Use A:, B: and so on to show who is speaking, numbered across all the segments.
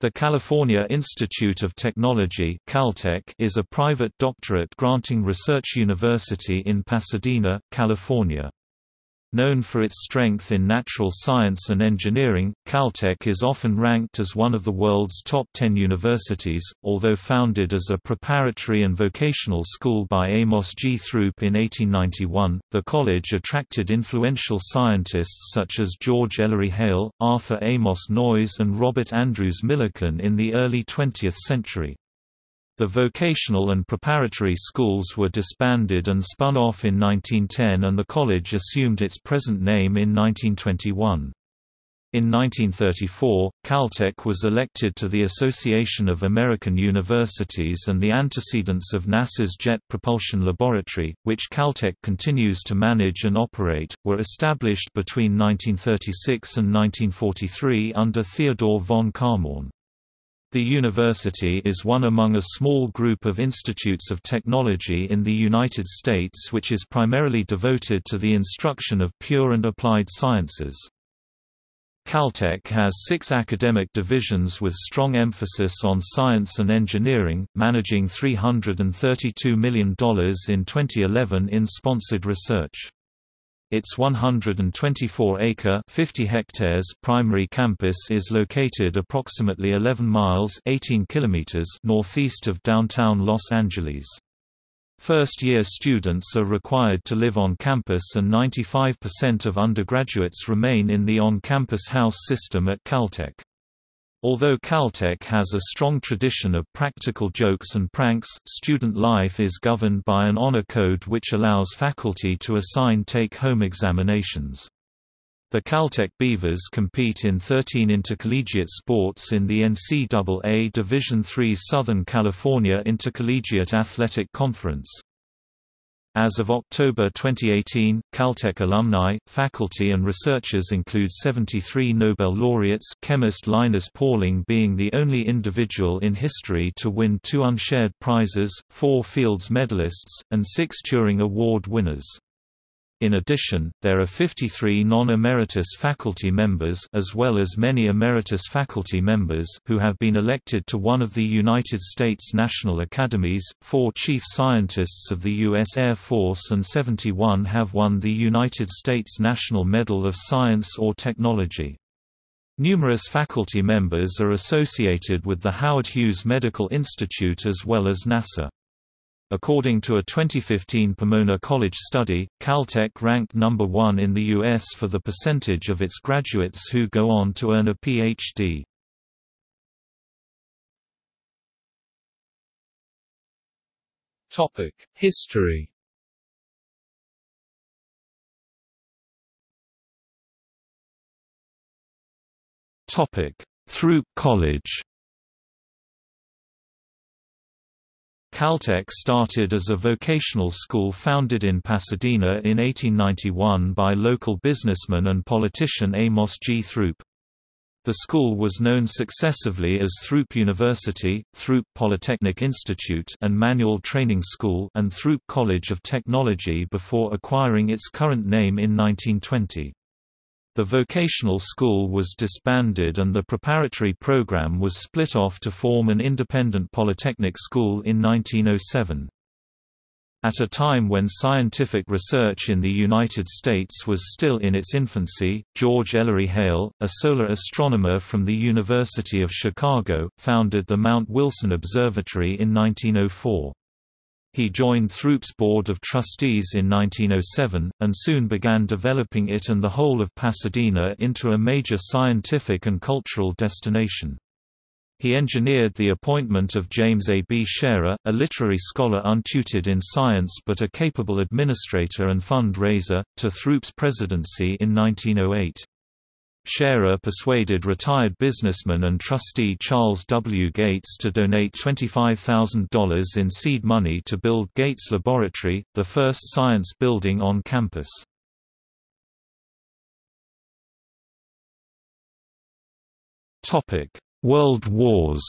A: The California Institute of Technology Caltech is a private doctorate-granting research university in Pasadena, California. Known for its strength in natural science and engineering, Caltech is often ranked as one of the world's top 10 universities. Although founded as a preparatory and vocational school by Amos G. Throop in 1891, the college attracted influential scientists such as George Ellery Hale, Arthur Amos Noyes, and Robert Andrews Millikan in the early 20th century. The vocational and preparatory schools were disbanded and spun off in 1910 and the college assumed its present name in 1921. In 1934, Caltech was elected to the Association of American Universities and the antecedents of NASA's Jet Propulsion Laboratory, which Caltech continues to manage and operate, were established between 1936 and 1943 under Theodore von Kármán. The university is one among a small group of institutes of technology in the United States which is primarily devoted to the instruction of pure and applied sciences. Caltech has six academic divisions with strong emphasis on science and engineering, managing $332 million in 2011 in sponsored research. Its 124-acre (50 hectares) primary campus is located approximately 11 miles (18 kilometers) northeast of downtown Los Angeles. First-year students are required to live on campus and 95% of undergraduates remain in the on-campus house system at Caltech. Although Caltech has a strong tradition of practical jokes and pranks, student life is governed by an honor code which allows faculty to assign take-home examinations. The Caltech Beavers compete in 13 intercollegiate sports in the NCAA Division III Southern California Intercollegiate Athletic Conference. As of October 2018, Caltech alumni, faculty and researchers include 73 Nobel laureates chemist Linus Pauling being the only individual in history to win two unshared prizes, four Fields medalists, and six Turing Award winners. In addition, there are 53 non-emeritus faculty members as well as many emeritus faculty members who have been elected to one of the United States National Academies, four chief scientists of the U.S. Air Force and 71 have won the United States National Medal of Science or Technology. Numerous faculty members are associated with the Howard Hughes Medical Institute as well as NASA. According to a 2015 Pomona College study, Caltech ranked number one in the U.S. for the percentage of its graduates who go on to earn a Ph.D. History Throop College Caltech started as a vocational school founded in Pasadena in 1891 by local businessman and politician Amos G. Throop. The school was known successively as Throop University, Throop Polytechnic Institute and Manual Training School and Throop College of Technology before acquiring its current name in 1920. The vocational school was disbanded and the preparatory program was split off to form an independent polytechnic school in 1907. At a time when scientific research in the United States was still in its infancy, George Ellery Hale, a solar astronomer from the University of Chicago, founded the Mount Wilson Observatory in 1904. He joined Throop's Board of Trustees in 1907, and soon began developing it and the whole of Pasadena into a major scientific and cultural destination. He engineered the appointment of James A. B. Scherer, a literary scholar untutored in science but a capable administrator and fund-raiser, to Throop's presidency in 1908. Scherer persuaded retired businessman and trustee Charles W. Gates to donate $25,000 in seed money to build Gates Laboratory, the first science building on campus. World Wars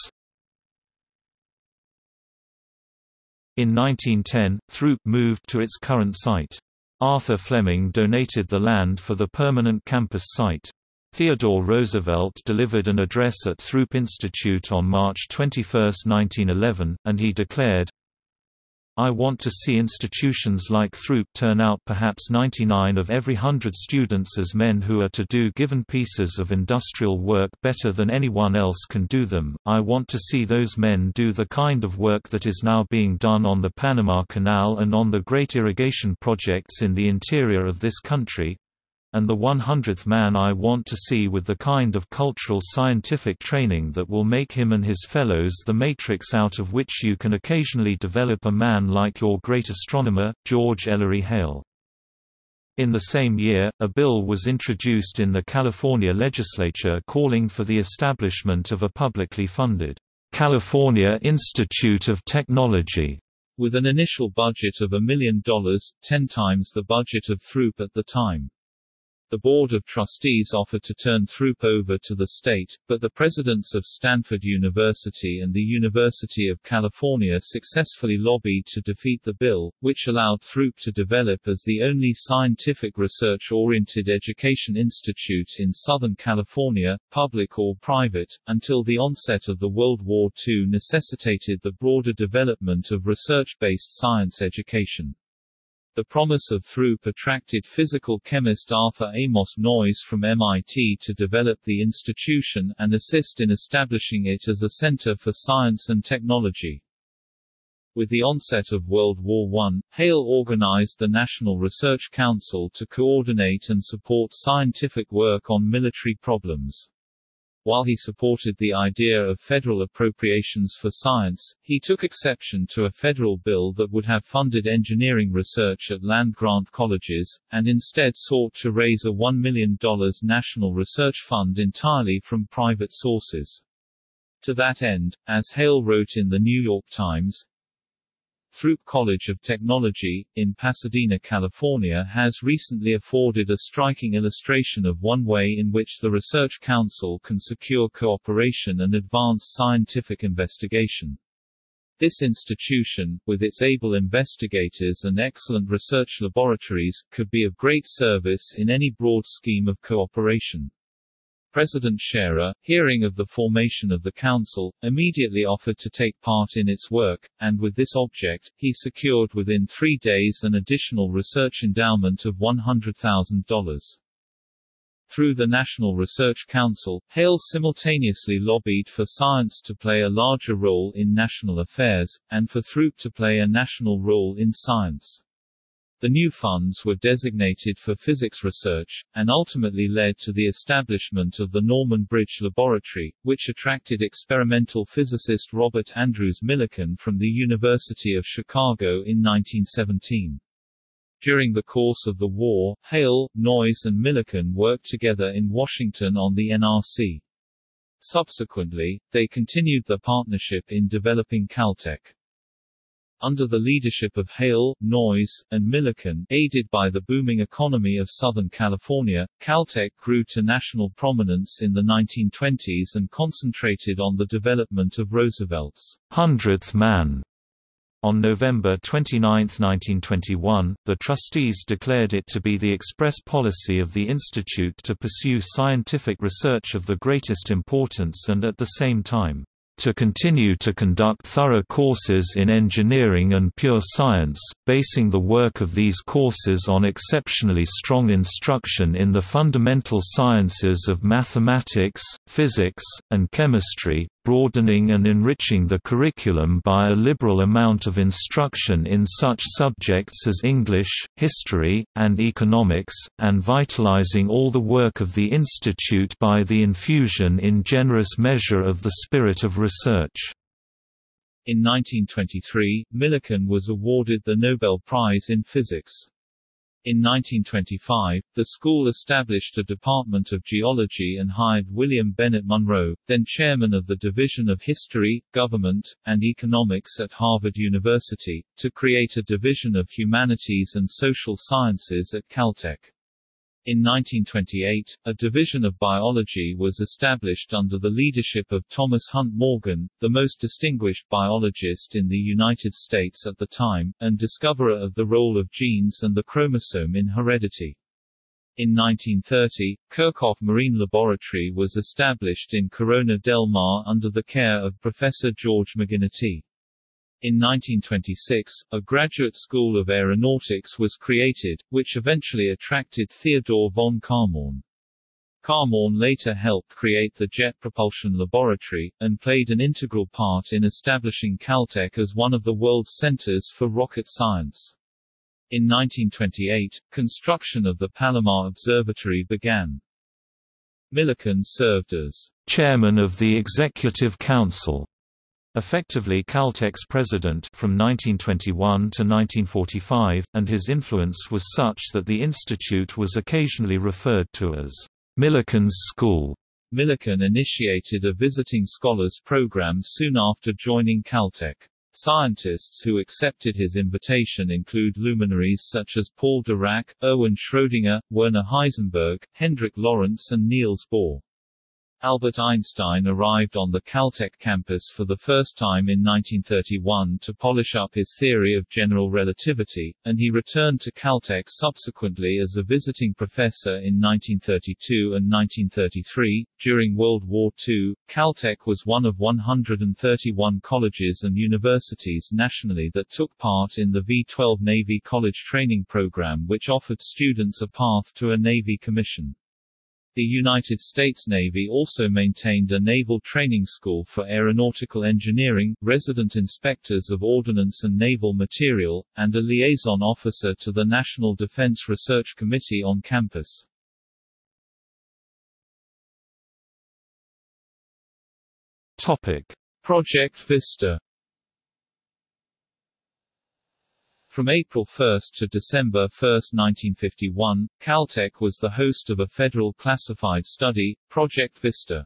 A: In 1910, Throop moved to its current site. Arthur Fleming donated the land for the permanent campus site. Theodore Roosevelt delivered an address at Throop Institute on March 21, 1911, and he declared, I want to see institutions like Throop turn out perhaps 99 of every hundred students as men who are to do given pieces of industrial work better than anyone else can do them. I want to see those men do the kind of work that is now being done on the Panama Canal and on the great irrigation projects in the interior of this country, and the 100th man I want to see with the kind of cultural scientific training that will make him and his fellows the matrix out of which you can occasionally develop a man like your great astronomer, George Ellery Hale. In the same year, a bill was introduced in the California legislature calling for the establishment of a publicly funded California Institute of Technology
B: with an initial budget of a million dollars, ten times the budget of Throop at the time. The Board of Trustees offered to turn Throop over to the state, but the presidents of Stanford University and the University of California successfully lobbied to defeat the bill, which allowed Throop to develop as the only scientific research-oriented education institute in Southern California, public or private, until the onset of the World War II necessitated the broader development of research-based science education. The promise of Throop attracted physical chemist Arthur Amos Noyes from MIT to develop the institution and assist in establishing it as a center for science and technology. With the onset of World War I, Hale organized the National Research Council to coordinate and support scientific work on military problems. While he supported the idea of federal appropriations for science, he took exception to a federal bill that would have funded engineering research at land-grant colleges, and instead sought to raise a $1 million national research fund entirely from private sources. To that end, as Hale wrote in the New York Times, Throop College of Technology, in Pasadena, California has recently afforded a striking illustration of one way in which the Research Council can secure cooperation and advance scientific investigation. This institution, with its able investigators and excellent research laboratories, could be of great service in any broad scheme of cooperation. President Scherer, hearing of the formation of the council, immediately offered to take part in its work, and with this object, he secured within three days an additional research endowment of $100,000. Through the National Research Council, Hale simultaneously lobbied for science to play a larger role in national affairs, and for Throop to play a national role in science. The new funds were designated for physics research, and ultimately led to the establishment of the Norman Bridge Laboratory, which attracted experimental physicist Robert Andrews Millikan from the University of Chicago in 1917. During the course of the war, Hale, Noyes and Millikan worked together in Washington on the NRC. Subsequently, they continued the partnership in developing Caltech. Under the leadership of Hale, Noyes, and Millikan, aided by the booming economy of Southern California, Caltech grew to national prominence in the 1920s and concentrated on the development of Roosevelt's
A: hundredth man. On November 29, 1921, the trustees declared it to be the express policy of the institute to pursue scientific research of the greatest importance and at the same time to continue to conduct thorough courses in engineering and pure science, basing the work of these courses on exceptionally strong instruction in the fundamental sciences of mathematics, physics, and chemistry, broadening and enriching the curriculum by a liberal amount of instruction in such subjects as English, history, and economics, and vitalizing all the work of the Institute by the infusion in generous measure of the spirit of research.
B: In 1923, Millikan was awarded the Nobel Prize in Physics. In 1925, the school established a Department of Geology and hired William Bennett Munro, then chairman of the Division of History, Government, and Economics at Harvard University, to create a Division of Humanities and Social Sciences at Caltech. In 1928, a division of biology was established under the leadership of Thomas Hunt Morgan, the most distinguished biologist in the United States at the time, and discoverer of the role of genes and the chromosome in heredity. In 1930, Kerckhoff Marine Laboratory was established in Corona del Mar under the care of Professor George MacGinitie. In 1926, a graduate school of aeronautics was created, which eventually attracted Theodore von Kármán. Kármán later helped create the Jet Propulsion Laboratory, and played an integral part in establishing Caltech as one of the world's centers for rocket science. In 1928, construction of the Palomar Observatory began. Millikan served as
A: chairman of the Executive Council, effectively Caltech's president from 1921 to 1945, and his influence was such that the institute was occasionally referred to as Millikan's School.
B: Millikan initiated a visiting scholars program soon after joining Caltech. Scientists who accepted his invitation include luminaries such as Paul Dirac, Erwin Schrödinger, Werner Heisenberg, Hendrik Lorentz and Niels Bohr. Albert Einstein arrived on the Caltech campus for the first time in 1931 to polish up his theory of general relativity, and he returned to Caltech subsequently as a visiting professor in 1932 and 1933. During World War II, Caltech was one of 131 colleges and universities nationally that took part in the V-12 Navy College Training Program which offered students a path to a Navy commission. The United States Navy also maintained a naval training school for aeronautical engineering, resident inspectors of ordnance and naval material, and a liaison officer to the National Defense Research Committee on campus.
A: Topic:
B: Project Vista From April 1 to December 1, 1951, Caltech was the host of a federal classified study, Project Vista.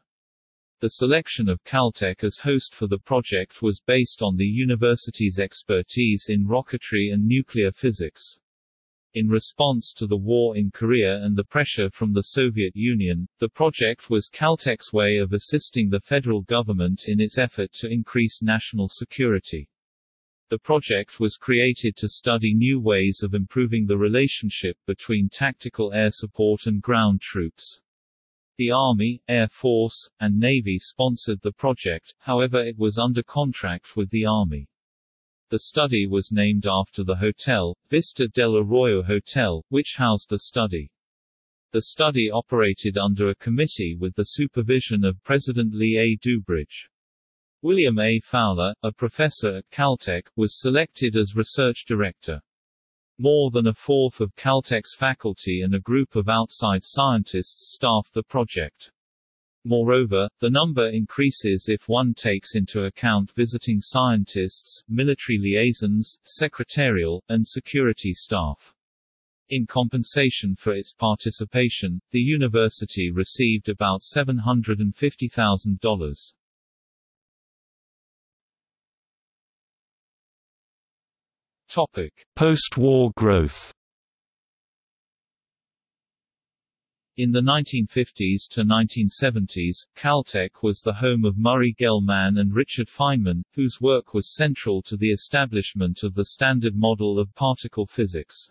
B: The selection of Caltech as host for the project was based on the university's expertise in rocketry and nuclear physics. In response to the war in Korea and the pressure from the Soviet Union, the project was Caltech's way of assisting the federal government in its effort to increase national security. The project was created to study new ways of improving the relationship between tactical air support and ground troops. The Army, Air Force, and Navy sponsored the project, however it was under contract with the Army. The study was named after the hotel, Vista del Arroyo Hotel, which housed the study. The study operated under a committee with the supervision of President Lee A. Dubridge. William A. Fowler, a professor at Caltech, was selected as research director. More than a fourth of Caltech's faculty and a group of outside scientists staffed the project. Moreover, the number increases if one takes into account visiting scientists, military liaisons, secretarial, and security staff. In compensation for its participation, the university received about $750,000.
A: Topic: Post-war growth.
B: In the 1950s to 1970s, Caltech was the home of Murray Gell-Mann and Richard Feynman, whose work was central to the establishment of the Standard Model of particle physics.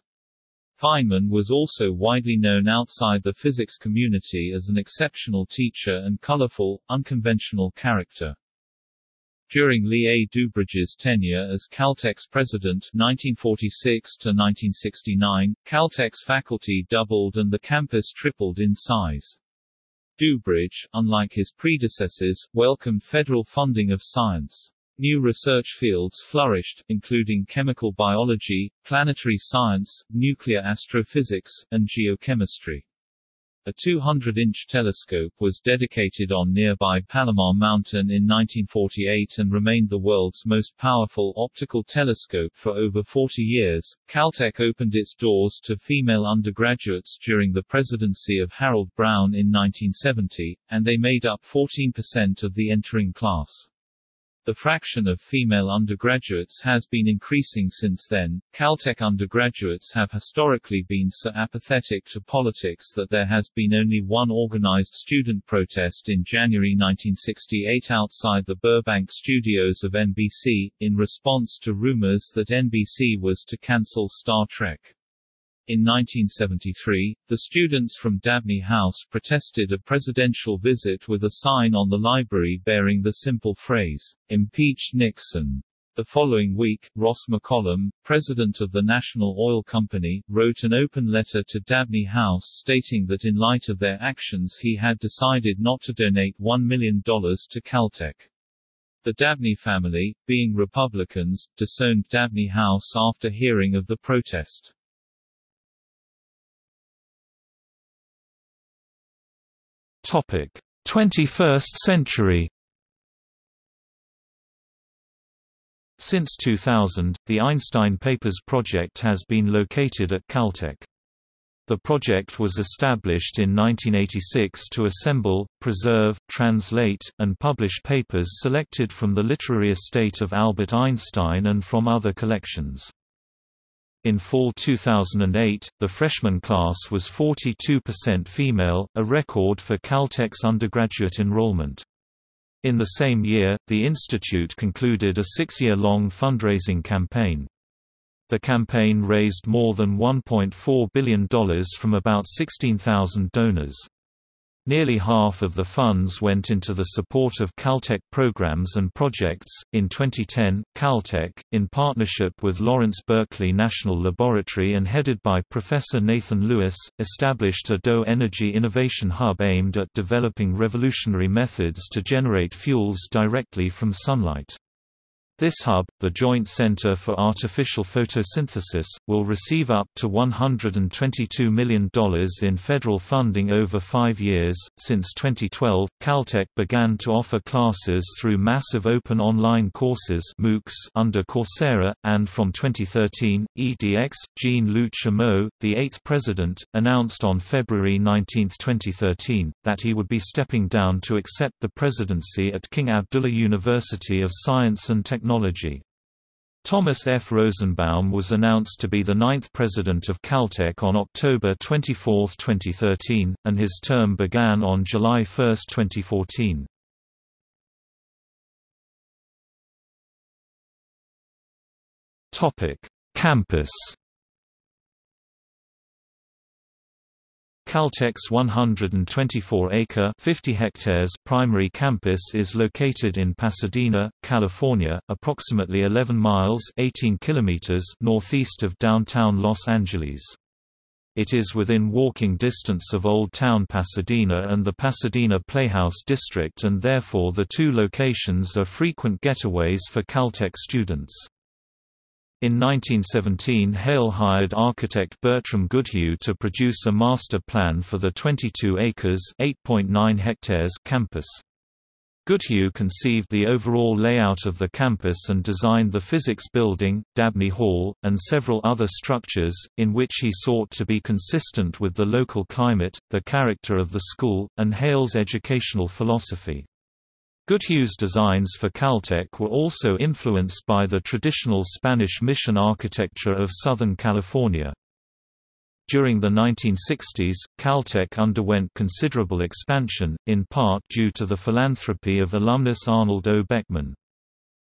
B: Feynman was also widely known outside the physics community as an exceptional teacher and colorful, unconventional character. During Lee A. Dubridge's tenure as Caltech's president 1946 to 1969, Caltech's faculty doubled and the campus tripled in size. Dubridge, unlike his predecessors, welcomed federal funding of science. New research fields flourished, including chemical biology, planetary science, nuclear astrophysics, and geochemistry. A 200-inch telescope was dedicated on nearby Palomar Mountain in 1948 and remained the world's most powerful optical telescope for over 40 years. Caltech opened its doors to female undergraduates during the presidency of Harold Brown in 1970, and they made up 14% of the entering class. The fraction of female undergraduates has been increasing since then. Caltech undergraduates have historically been so apathetic to politics that there has been only one organized student protest in January 1968 outside the Burbank studios of NBC, in response to rumors that NBC was to cancel Star Trek. In 1973, the students from Dabney House protested a presidential visit with a sign on the library bearing the simple phrase, Impeach Nixon. The following week, Ross McCollum, president of the National Oil Company, wrote an open letter to Dabney House stating that in light of their actions he had decided not to donate $1 million to Caltech. The Dabney family, being Republicans, disowned Dabney House after hearing of the protest.
A: Topic: 21st century. Since 2000, the Einstein Papers project has been located at Caltech. The project was established in 1986 to assemble, preserve, translate, and publish papers selected from the literary estate of Albert Einstein and from other collections. In fall 2008, the freshman class was 42% female, a record for Caltech's undergraduate enrollment. In the same year, the institute concluded a six-year-long fundraising campaign. The campaign raised more than $1.4 billion from about 16,000 donors. Nearly half of the funds went into the support of Caltech programs and projects. In 2010, Caltech, in partnership with Lawrence Berkeley National Laboratory and headed by Professor Nathan Lewis, established a DOE Energy Innovation Hub aimed at developing revolutionary methods to generate fuels directly from sunlight. This hub, the Joint Center for Artificial Photosynthesis, will receive up to $122 million in federal funding over five years. Since 2012, Caltech began to offer classes through massive open online courses MOOCs under Coursera, and from 2013, EDX, Jean-Luc Chameau, the eighth president, announced on February 19, 2013, that he would be stepping down to accept the presidency at King Abdullah University of Science and Technology technology. Thomas F. Rosenbaum was announced to be the ninth president of Caltech on October 24, 2013, and his term began on July 1, 2014. Campus Caltech's 124-acre (50 hectares) primary campus is located in Pasadena, California, approximately 11 miles (18 kilometers) northeast of downtown Los Angeles. It is within walking distance of Old Town Pasadena and the Pasadena Playhouse District and therefore the two locations are frequent getaways for Caltech students. In 1917 Hale hired architect Bertram Goodhue to produce a master plan for the 22 acres hectares campus. Goodhue conceived the overall layout of the campus and designed the physics building, Dabney Hall, and several other structures, in which he sought to be consistent with the local climate, the character of the school, and Hale's educational philosophy. Goodhue's designs for Caltech were also influenced by the traditional Spanish mission architecture of Southern California. During the 1960s, Caltech underwent considerable expansion, in part due to the philanthropy of alumnus Arnold O. Beckman.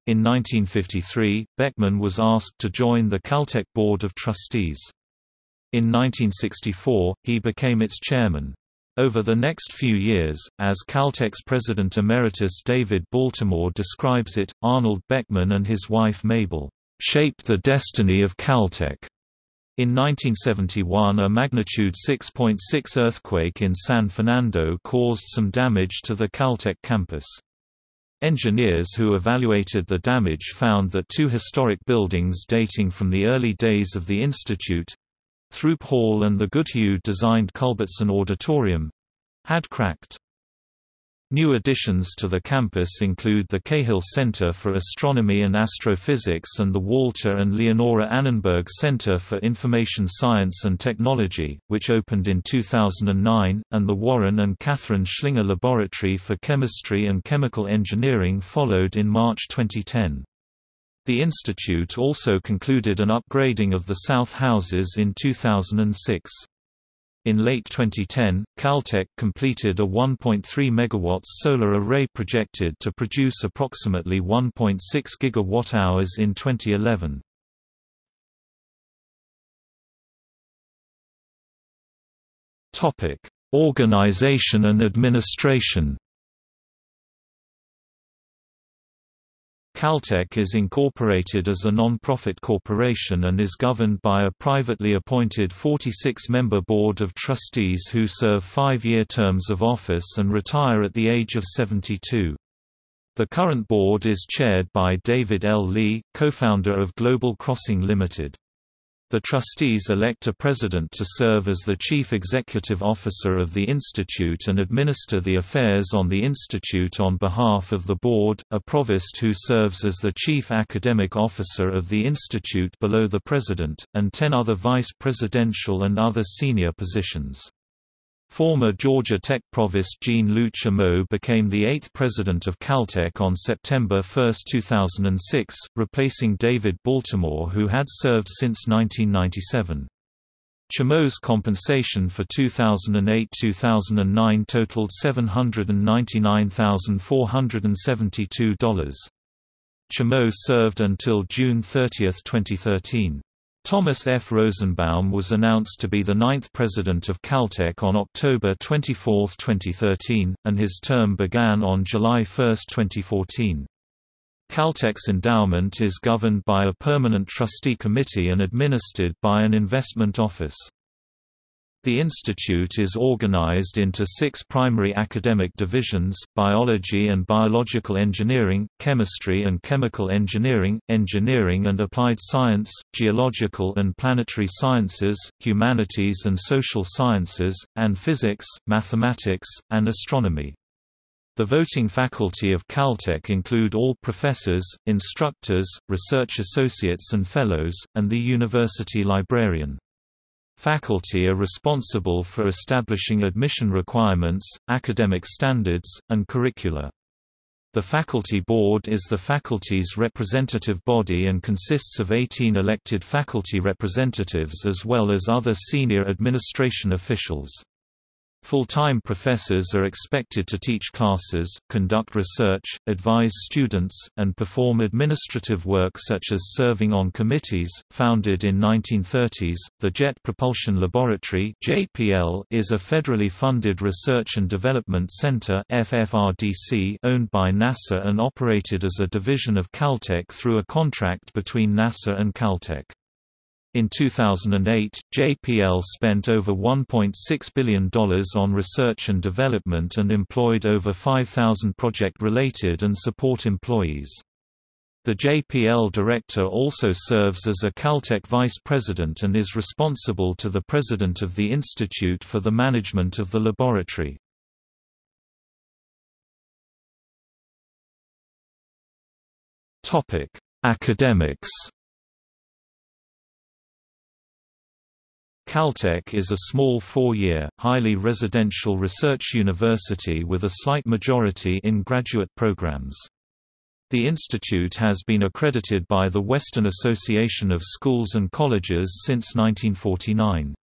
A: In 1953, Beckman was asked to join the Caltech Board of Trustees. In 1964, he became its chairman. Over the next few years, as Caltech's President Emeritus David Baltimore describes it, Arnold Beckman and his wife Mabel, "...shaped the destiny of Caltech." In 1971 a magnitude 6.6 .6 earthquake in San Fernando caused some damage to the Caltech campus. Engineers who evaluated the damage found that two historic buildings dating from the early days of the institute, Throop Hall and the Goodhue-designed Culbertson Auditorium had cracked. New additions to the campus include the Cahill Center for Astronomy and Astrophysics and the Walter and Leonora Annenberg Center for Information Science and Technology, which opened in 2009, and the Warren and Katharine Schlinger Laboratory for Chemistry and Chemical Engineering followed in March 2010. The institute also concluded an upgrading of the south houses in 2006. In late 2010, Caltech completed a 1.3 MW solar array projected to produce approximately 1.6 GWh in 2011. Topic: Organization and administration. Caltech is incorporated as a non-profit corporation and is governed by a privately appointed 46-member board of trustees who serve five-year terms of office and retire at the age of 72. The current board is chaired by David L. Lee, co-founder of Global Crossing Limited. The trustees elect a president to serve as the chief executive officer of the institute and administer the affairs on the institute on behalf of the board, a provost who serves as the chief academic officer of the institute below the president, and ten other vice presidential and other senior positions. Former Georgia Tech Provost Jean-Luc Chameau became the eighth president of Caltech on September 1, 2006, replacing David Baltimore who had served since 1997. Chameau's compensation for 2008–2009 totaled $799,472. Chameau served until June 30, 2013. Thomas F. Rosenbaum was announced to be the ninth president of Caltech on October 24, 2013, and his term began on July 1, 2014. Caltech's endowment is governed by a permanent trustee committee and administered by an investment office. The institute is organized into six primary academic divisions, biology and biological engineering, chemistry and chemical engineering, engineering and applied science, geological and planetary sciences, humanities and social sciences, and physics, mathematics, and astronomy. The voting faculty of Caltech include all professors, instructors, research associates and fellows, and the university librarian. Faculty are responsible for establishing admission requirements, academic standards, and curricula. The Faculty Board is the faculty's representative body and consists of 18 elected faculty representatives as well as other senior administration officials. Full-time professors are expected to teach classes, conduct research, advise students, and perform administrative work such as serving on committees. Founded in 1930s, the Jet Propulsion Laboratory (JPL) is a federally funded research and development center (FFRDC) owned by NASA and operated as a division of Caltech through a contract between NASA and Caltech. In 2008, JPL spent over $1.6 billion on research and development and employed over 5,000 project-related and support employees. The JPL director also serves as a Caltech vice president and is responsible to the president of the Institute for the management of the laboratory. Academics Caltech is a small four-year, highly residential research university with a slight majority in graduate programs. The institute has been accredited by the Western Association of Schools and Colleges since 1949.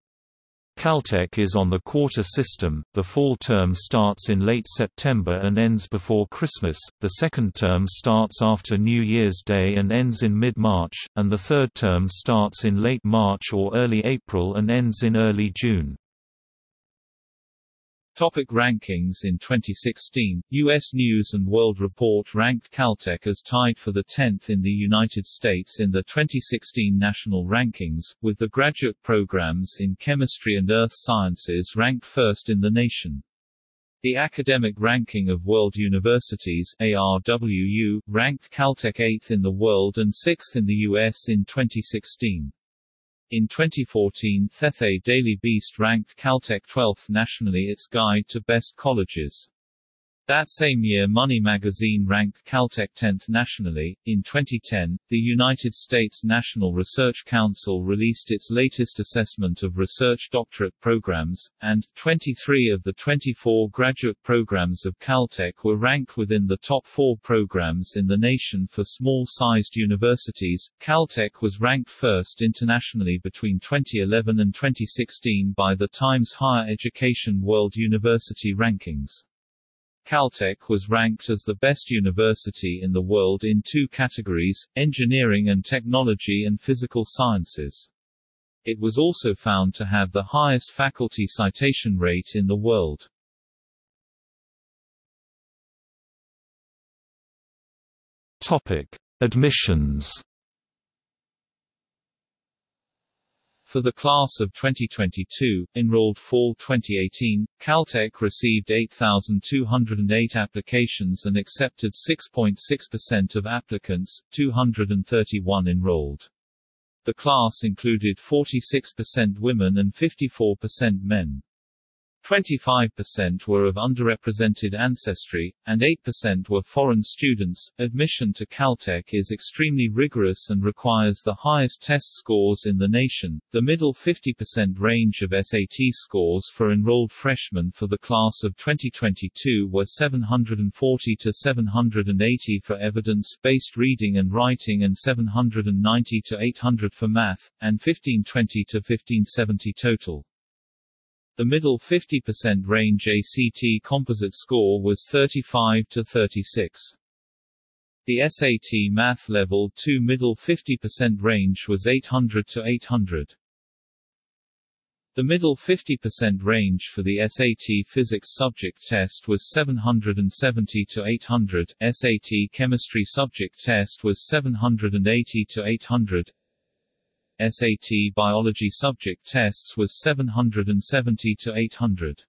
A: Caltech is on the quarter system, the fall term starts in late September and ends before Christmas, the second term starts after New Year's Day and ends in mid-March, and the third term starts in late March or early April and ends in early June.
B: Topic rankings In 2016, U.S. News & World Report ranked Caltech as tied for the 10th in the United States in the 2016 national rankings, with the graduate programs in chemistry and earth sciences ranked first in the nation. The Academic Ranking of World Universities ARWU, ranked Caltech 8th in the world and 6th in the U.S. in 2016. In 2014 Thethe Daily Beast ranked Caltech 12th nationally its guide to best colleges. That same year Money magazine ranked Caltech 10th nationally. In 2010, the United States National Research Council released its latest assessment of research doctorate programs, and 23 of the 24 graduate programs of Caltech were ranked within the top 4 programs in the nation for small-sized universities. Caltech was ranked first internationally between 2011 and 2016 by the Times Higher Education World University Rankings. Caltech was ranked as the best university in the world in two categories, engineering and technology and physical sciences. It was also found to have the highest faculty citation rate in the world.
A: Topic: Admissions.
B: For the class of 2022, enrolled fall 2018, Caltech received 8,208 applications and accepted 6.6% of applicants, 231 enrolled. The class included 46% women and 54% men. 25% were of underrepresented ancestry, and 8% were foreign students. Admission to Caltech is extremely rigorous and requires the highest test scores in the nation. The middle 50% range of SAT scores for enrolled freshmen for the class of 2022 were 740 to 780 for evidence-based reading and writing and 790 to 800 for math, and 1520 to 1570 total. The middle 50% range ACT composite score was 35 to 36. The SAT Math Level 2 middle 50% range was 800 to 800. The middle 50% range for the SAT Physics subject test was 770 to 800, SAT Chemistry subject test was 780 to 800, SAT biology subject tests was 770 to 800.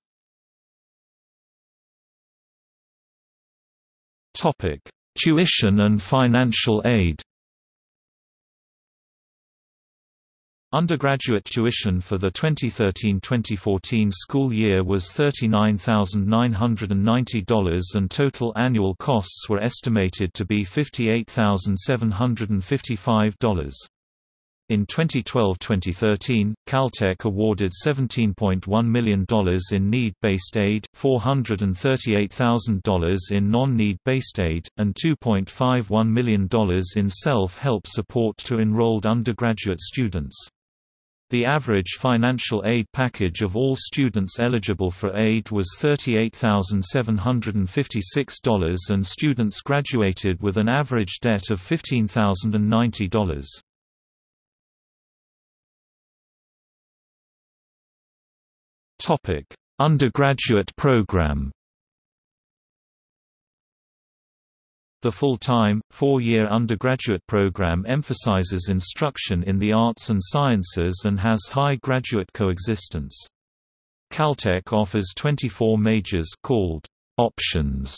A: Topic: Tuition and financial aid. Undergraduate tuition for the 2013-2014 school year was $39,990 and total annual costs were estimated to be $58,755. In 2012–2013, Caltech awarded $17.1 million in need-based aid, $438,000 in non-need-based aid, and $2.51 million in self-help support to enrolled undergraduate students. The average financial aid package of all students eligible for aid was $38,756 and students graduated with an average debt of $15,090. Topic: Undergraduate program. The full-time, four-year undergraduate program emphasizes instruction in the arts and sciences and has high graduate coexistence. Caltech offers 24 majors called options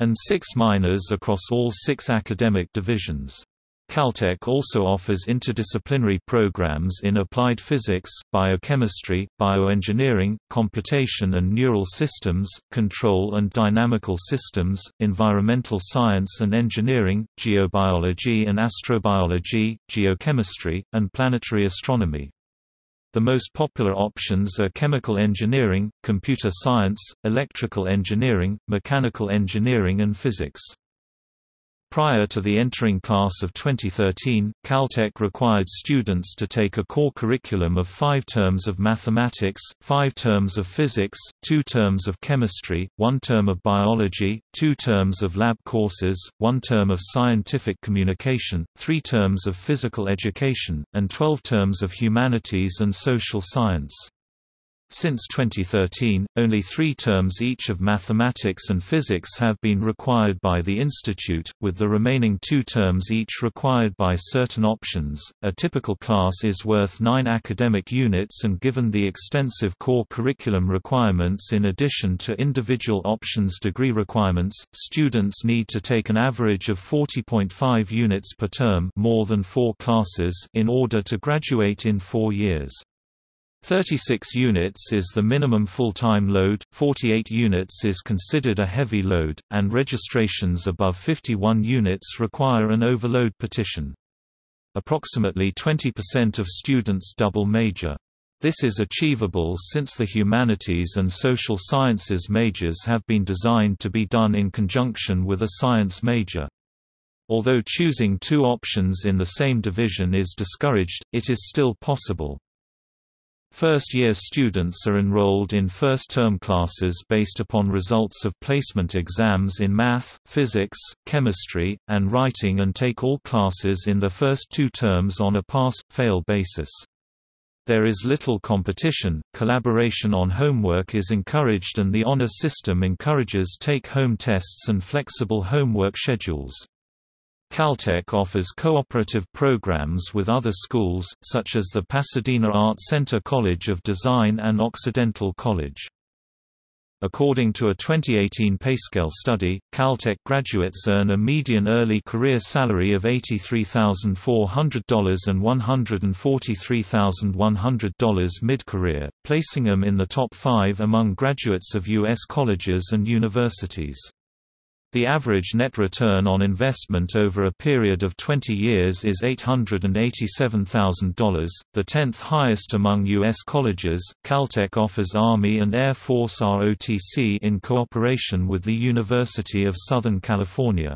A: and six minors across all six academic divisions. Caltech also offers interdisciplinary programs in applied physics, biochemistry, bioengineering, computation and neural systems, control and dynamical systems, environmental science and engineering, geobiology and astrobiology, geochemistry, and planetary astronomy. The most popular options are chemical engineering, computer science, electrical engineering, mechanical engineering and physics. Prior to the entering class of 2013, Caltech required students to take a core curriculum of five terms of mathematics, five terms of physics, two terms of chemistry, one term of biology, two terms of lab courses, one term of scientific communication, three terms of physical education, and 12 terms of humanities and social science. Since 2013, only three terms each of mathematics and physics have been required by the Institute, with the remaining two terms each required by certain options. A typical class is worth nine academic units, and given the extensive core curriculum requirements in addition to individual options degree requirements, students need to take an average of 40.5 units per term more than four classes in order to graduate in four years. 36 units is the minimum full-time load, 48 units is considered a heavy load, and registrations above 51 units require an overload petition. Approximately 20% of students double major. This is achievable since the humanities and social sciences majors have been designed to be done in conjunction with a science major. Although choosing two options in the same division is discouraged, it is still possible. First-year students are enrolled in first-term classes based upon results of placement exams in math, physics, chemistry, and writing and take all classes in the first two terms on a pass-fail basis. There is little competition, collaboration on homework is encouraged and the honor system encourages take-home tests and flexible homework schedules. Caltech offers cooperative programs with other schools, such as the Pasadena Art Center College of Design and Occidental College. According to a 2018 PayScale study, Caltech graduates earn a median early career salary of $83,400 and $143,100 mid-career, placing them in the top five among graduates of U.S. colleges and universities. The average net return on investment over a period of 20 years is $887,000, the 10th highest among U.S. colleges. Caltech offers Army and Air Force ROTC in cooperation with the University of Southern California.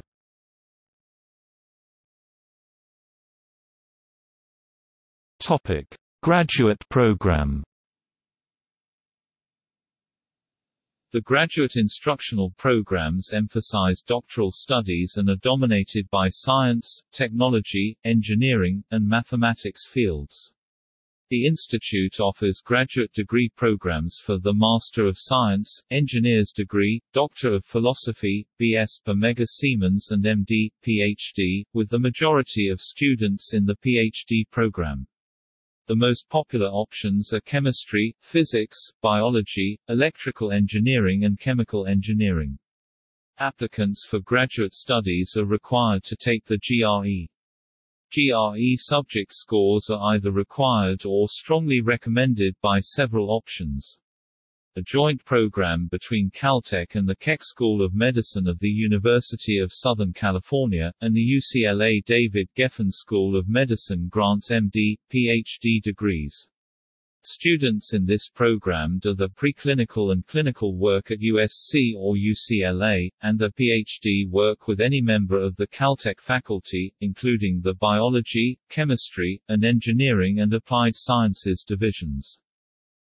A: Graduate Program
B: The graduate instructional programs emphasize doctoral studies and are dominated by science, technology, engineering, and mathematics fields. The institute offers graduate degree programs for the Master of Science, Engineer's degree, Doctor of Philosophy, B.S. per Mega Siemens and M.D., Ph.D., with the majority of students in the Ph.D. program. The most popular options are chemistry, physics, biology, electrical engineering and chemical engineering. Applicants for graduate studies are required to take the GRE. GRE subject scores are either required or strongly recommended by several options a joint program between Caltech and the Keck School of Medicine of the University of Southern California, and the UCLA David Geffen School of Medicine grants MD, PhD degrees. Students in this program do the preclinical and clinical work at USC or UCLA, and a PhD work with any member of the Caltech faculty, including the biology, chemistry, and engineering and applied sciences divisions.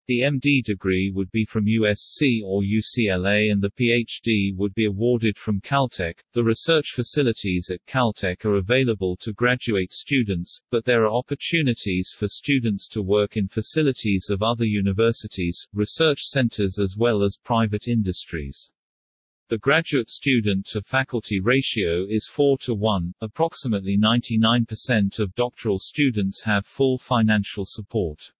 B: The MD degree would be from USC or UCLA and the PhD would be awarded from Caltech. The research facilities at Caltech are available to graduate students, but there are opportunities for students to work in facilities of other universities, research centers as well as private industries. The graduate student to faculty ratio is 4 to 1. Approximately 99% of doctoral students have full financial support.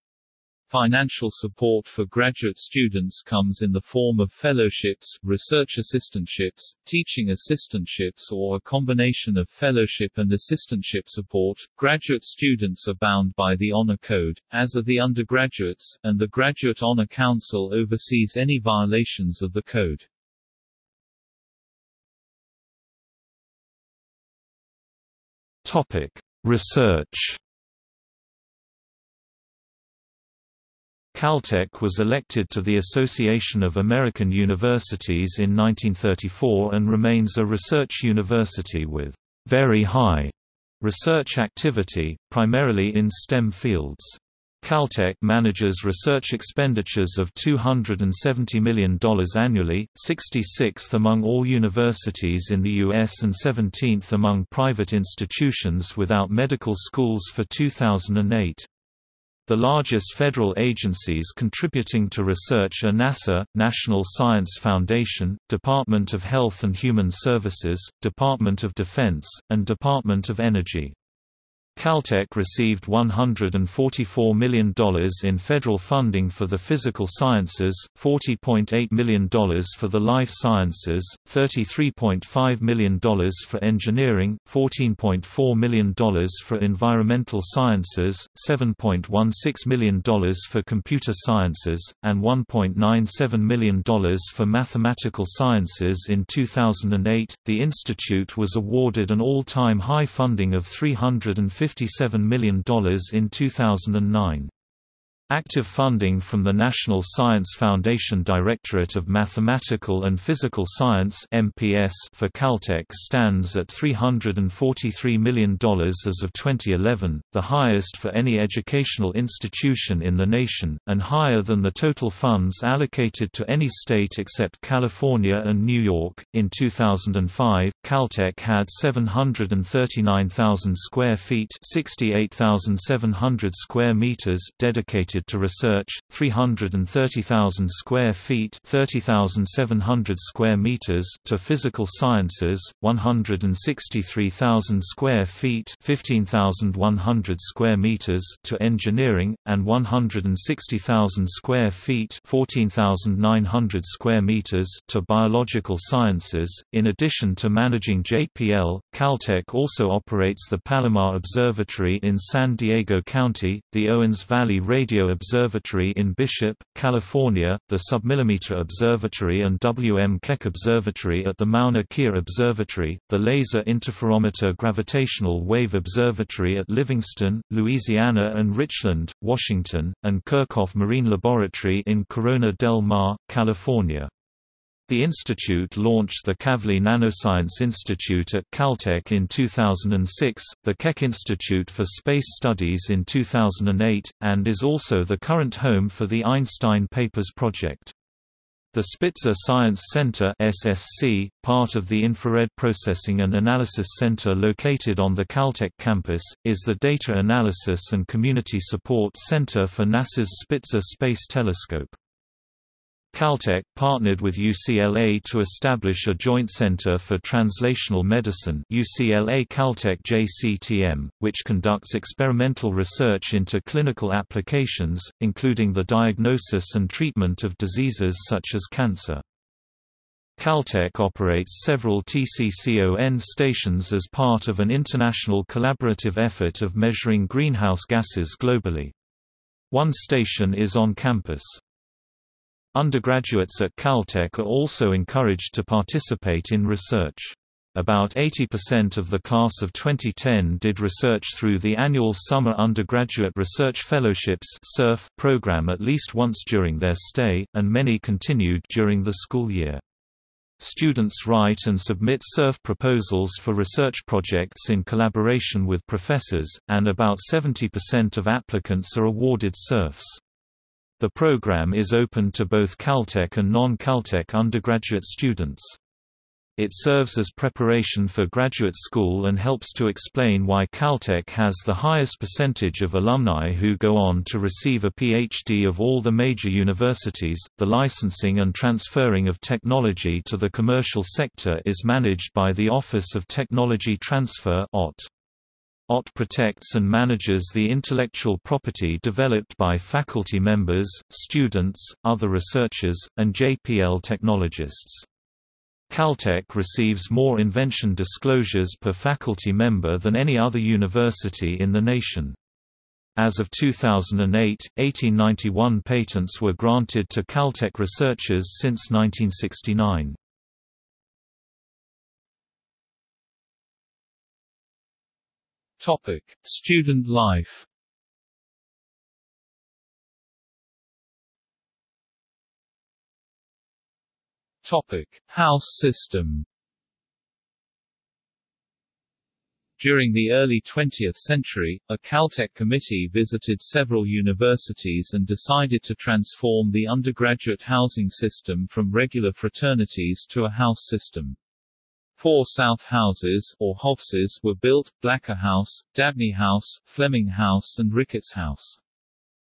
B: Financial support for graduate students comes in the form of fellowships, research assistantships, teaching assistantships or a combination of fellowship and assistantship support. Graduate students are bound by the Honor Code, as are the undergraduates, and the Graduate Honor Council oversees any violations of the code.
A: Topic: Research Caltech was elected to the Association of American Universities in 1934 and remains a research university with very high research activity, primarily in STEM fields. Caltech manages research expenditures of $270 million annually, 66th among all universities in the U.S. and 17th among private institutions without medical schools for 2008. The largest federal agencies contributing to research are NASA, National Science Foundation, Department of Health and Human Services, Department of Defense, and Department of Energy. Caltech received $144 million in federal funding for the physical sciences, $40.8 million for the life sciences, $33.5 million for engineering, $14.4 million for environmental sciences, $7.16 million for computer sciences, and $1.97 million for mathematical sciences. In 2008, the institute was awarded an all time high funding of $350 $57 million in 2009. Active funding from the National Science Foundation Directorate of Mathematical and Physical Science (MPS) for Caltech stands at $343 million as of 2011, the highest for any educational institution in the nation, and higher than the total funds allocated to any state except California and New York. In 2005, Caltech had 739,000 square feet (68,700 square meters) dedicated dedicated to research, 330,000 square feet 30,700 square meters to physical sciences, 163,000 square feet 15,100 square meters to engineering, and 160,000 square feet 14,900 square meters to biological sciences. In addition to managing JPL, Caltech also operates the Palomar Observatory in San Diego County, the Owens Valley Observatory in Bishop, California, the Submillimeter Observatory and W. M. Keck Observatory at the Mauna Kea Observatory, the Laser Interferometer Gravitational Wave Observatory at Livingston, Louisiana and Richland, Washington, and Kerckhoff Marine Laboratory in Corona del Mar, California. The institute launched the Kavli Nanoscience Institute at Caltech in 2006, the Keck Institute for Space Studies in 2008, and is also the current home for the Einstein Papers project. The Spitzer Science Center SSC, part of the Infrared Processing and Analysis Center located on the Caltech campus, is the Data Analysis and Community Support Center for NASA's Spitzer Space Telescope. Caltech partnered with UCLA to establish a joint center for translational medicine UCLA Caltech JCTM, which conducts experimental research into clinical applications, including the diagnosis and treatment of diseases such as cancer. Caltech operates several TCCON stations as part of an international collaborative effort of measuring greenhouse gases globally. One station is on campus. Undergraduates at Caltech are also encouraged to participate in research. About 80% of the class of 2010 did research through the annual Summer Undergraduate Research Fellowships program at least once during their stay, and many continued during the school year. Students write and submit SURF proposals for research projects in collaboration with professors, and about 70% of applicants are awarded SURFs. The program is open to both Caltech and non-Caltech undergraduate students. It serves as preparation for graduate school and helps to explain why Caltech has the highest percentage of alumni who go on to receive a PhD of all the major universities. The licensing and transferring of technology to the commercial sector is managed by the Office of Technology Transfer (OTT). OTT protects and manages the intellectual property developed by faculty members, students, other researchers, and JPL technologists. Caltech receives more invention disclosures per faculty member than any other university in the nation. As of 2008, 1891 patents were granted to Caltech researchers since 1969.
B: Topic: Student life. Topic: House system. During the early 20th century, a Caltech committee visited several universities and decided to transform the undergraduate housing system from regular fraternities to a house system. Four south houses or hovses were built, Blacker House, Dabney House, Fleming House and Ricketts House.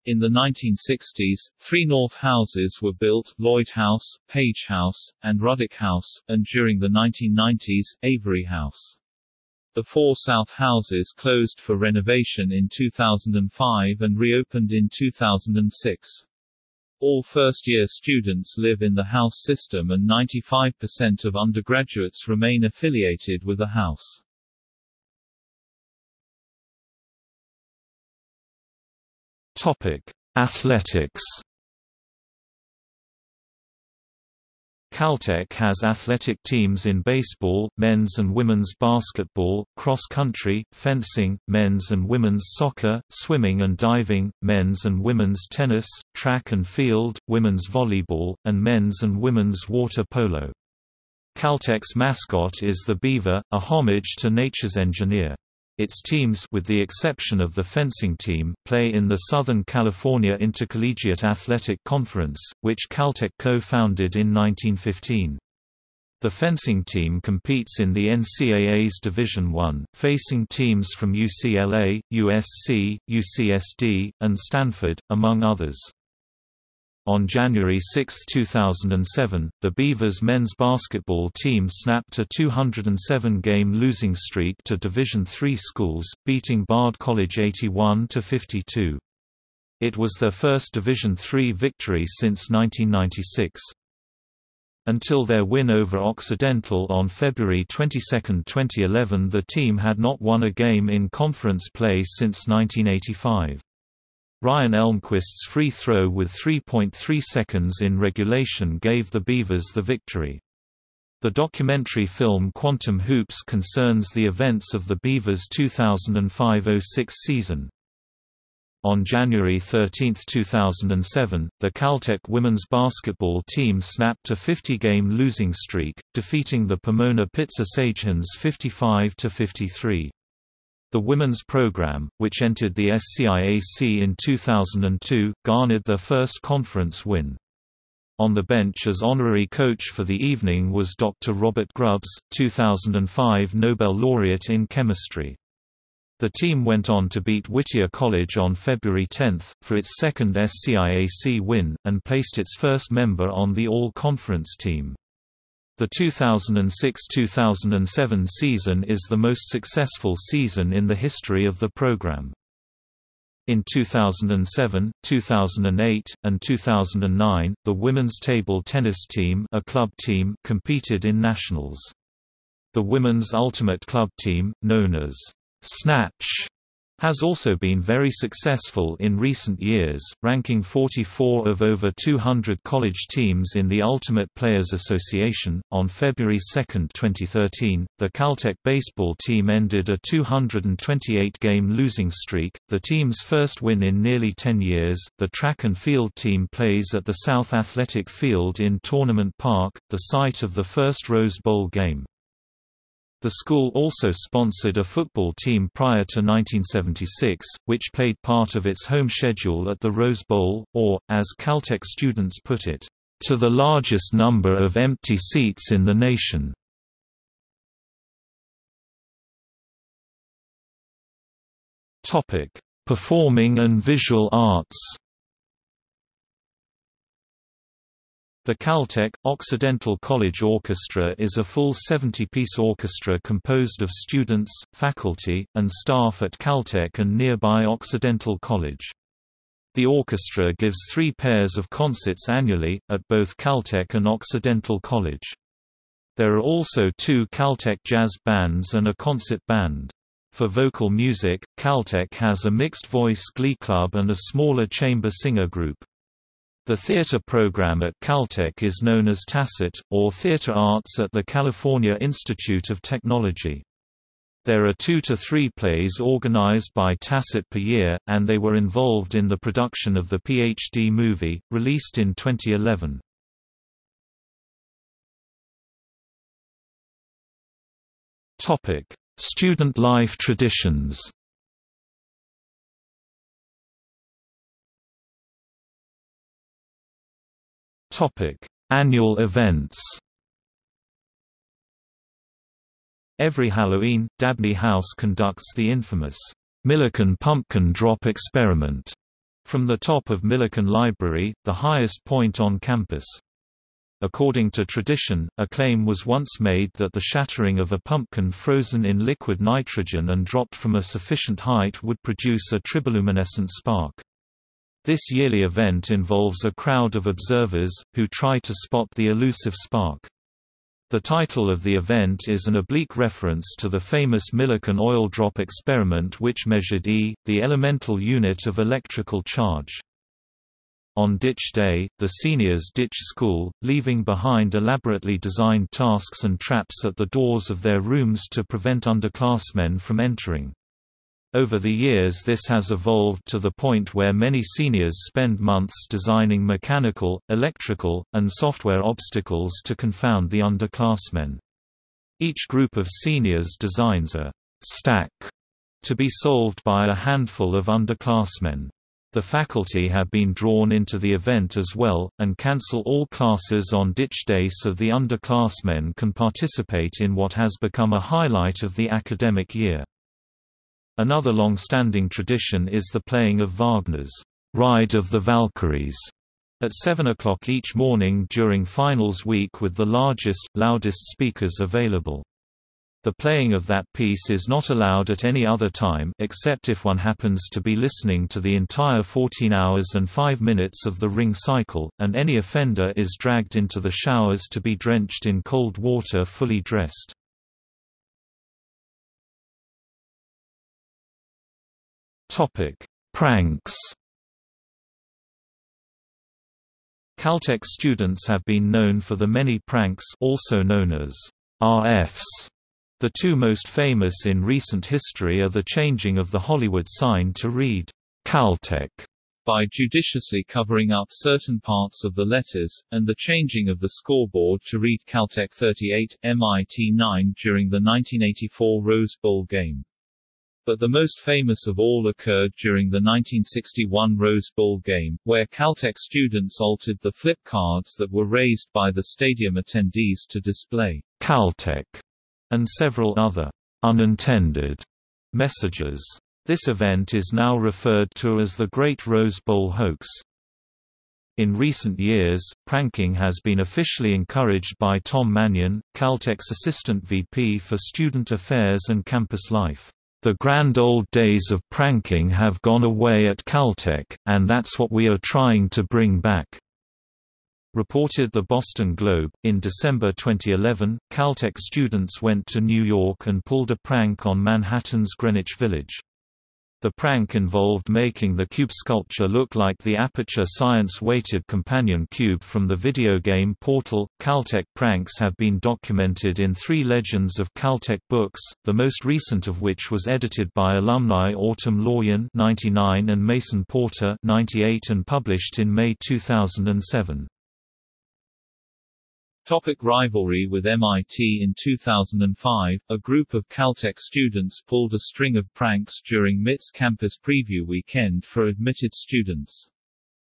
B: In the 1960s, three north houses were built, Lloyd House, Page House, and Ruddock House, and during the 1990s, Avery House. The four south houses closed for renovation in 2005 and reopened in 2006. All first-year students live in the house system and 95% of undergraduates remain affiliated with a house.
A: Topic: Athletics Caltech has athletic teams in baseball, men's and women's basketball, cross-country, fencing, men's and women's soccer, swimming and diving, men's and women's tennis, track and field, women's volleyball, and men's and women's water polo. Caltech's mascot is the beaver, a homage to nature's engineer. Its teams with the exception of the fencing team, play in the Southern California Intercollegiate Athletic Conference, which Caltech co-founded in 1915. The fencing team competes in the NCAA's Division I, facing teams from UCLA, USC, UCSD, and Stanford, among others. On January 6, 2007, the Beavers men's basketball team snapped a 207-game losing streak to Division III schools, beating Bard College 81–52. It was their first Division III victory since 1996. Until their win over Occidental on February 22, 2011 the team had not won a game in conference play since 1985. Ryan Elmquist's free throw with 3.3 seconds in regulation gave the Beavers the victory. The documentary film Quantum Hoops concerns the events of the Beavers' 2005–06 season. On January 13, 2007, the Caltech women's basketball team snapped a 50-game losing streak, defeating the Pomona Pitzer Sagehens 55–53. The women's program, which entered the SCIAC in 2002, garnered their first conference win. On the bench as honorary coach for the evening was Dr. Robert Grubbs, 2005 Nobel laureate in chemistry. The team went on to beat Whittier College on February 10, for its second SCIAC win, and placed its first member on the All-Conference team. The 2006–2007 season is the most successful season in the history of the program. In 2007, 2008, and 2009, the women's table tennis team, a club team competed in nationals. The women's ultimate club team, known as Snatch, has also been very successful in recent years, ranking 44 of over 200 college teams in the Ultimate Players Association. On February 2, 2013, the Caltech baseball team ended a 228 game losing streak, the team's first win in nearly 10 years. The track and field team plays at the South Athletic Field in Tournament Park, the site of the first Rose Bowl game. The school also sponsored a football team prior to 1976, which played part of its home schedule at the Rose Bowl, or, as Caltech students put it, to the largest number of empty seats in the nation. Performing and visual arts The Caltech, Occidental College Orchestra is a full 70-piece orchestra composed of students, faculty, and staff at Caltech and nearby Occidental College. The orchestra gives three pairs of concerts annually, at both Caltech and Occidental College. There are also two Caltech jazz bands and a concert band. For vocal music, Caltech has a mixed-voice glee club and a smaller chamber singer group. The theater program at Caltech is known as Tacit, or Theater Arts at the California Institute of Technology. There are two to three plays organized by Tacit per year, and they were involved in the production of the PhD movie, released in 2011. Student life traditions Topic: Annual events. Every Halloween, Dabney House conducts the infamous Millikan Pumpkin Drop Experiment from the top of Millikan Library, the highest point on campus. According to tradition, a claim was once made that the shattering of a pumpkin frozen in liquid nitrogen and dropped from a sufficient height would produce a triboluminescent spark. This yearly event involves a crowd of observers, who try to spot the elusive spark. The title of the event is an oblique reference to the famous Millikan oil drop experiment which measured E, the elemental unit of electrical charge. On Ditch Day, the seniors ditch school, leaving behind elaborately designed tasks and traps at the doors of their rooms to prevent underclassmen from entering. Over the years this has evolved to the point where many seniors spend months designing mechanical, electrical, and software obstacles to confound the underclassmen. Each group of seniors designs a «stack» to be solved by a handful of underclassmen. The faculty have been drawn into the event as well, and cancel all classes on ditch day so the underclassmen can participate in what has become a highlight of the academic year. Another long-standing tradition is the playing of Wagner's Ride of the Valkyries at 7 o'clock each morning during finals week with the largest, loudest speakers available. The playing of that piece is not allowed at any other time except if one happens to be listening to the entire 14 hours and 5 minutes of the ring cycle, and any offender is dragged into the showers to be drenched in cold water fully dressed. Pranks Caltech students have been known for the many pranks also known as RFs the two most famous in recent history are the changing of the Hollywood sign to read, Caltech,
B: by judiciously covering up certain parts of the letters, and the changing of the scoreboard to read Caltech 38, MIT 9 during the 1984 Rose Bowl game. But the most famous of all occurred during the 1961 Rose Bowl game, where Caltech students altered the flip cards that were raised by the stadium attendees to display
A: Caltech and several other unintended messages. This event is now referred to as the Great Rose Bowl Hoax. In recent years, pranking has been officially encouraged by Tom Mannion, Caltech's Assistant VP for Student Affairs and Campus Life. The grand old days of pranking have gone away at Caltech, and that's what we are trying to bring back reported the Boston Globe. In December 2011, Caltech students went to New York and pulled a prank on Manhattan's Greenwich Village. The prank involved making the cube sculpture look like the Aperture Science weighted companion cube from the video game Portal. Caltech pranks have been documented in three Legends of Caltech books, the most recent of which was edited by alumni Autumn Looijen (99) and Mason Porter (98) and published in May 2007.
B: Topic rivalry with MIT In 2005, a group of Caltech students pulled a string of pranks during MIT's campus preview weekend for admitted students.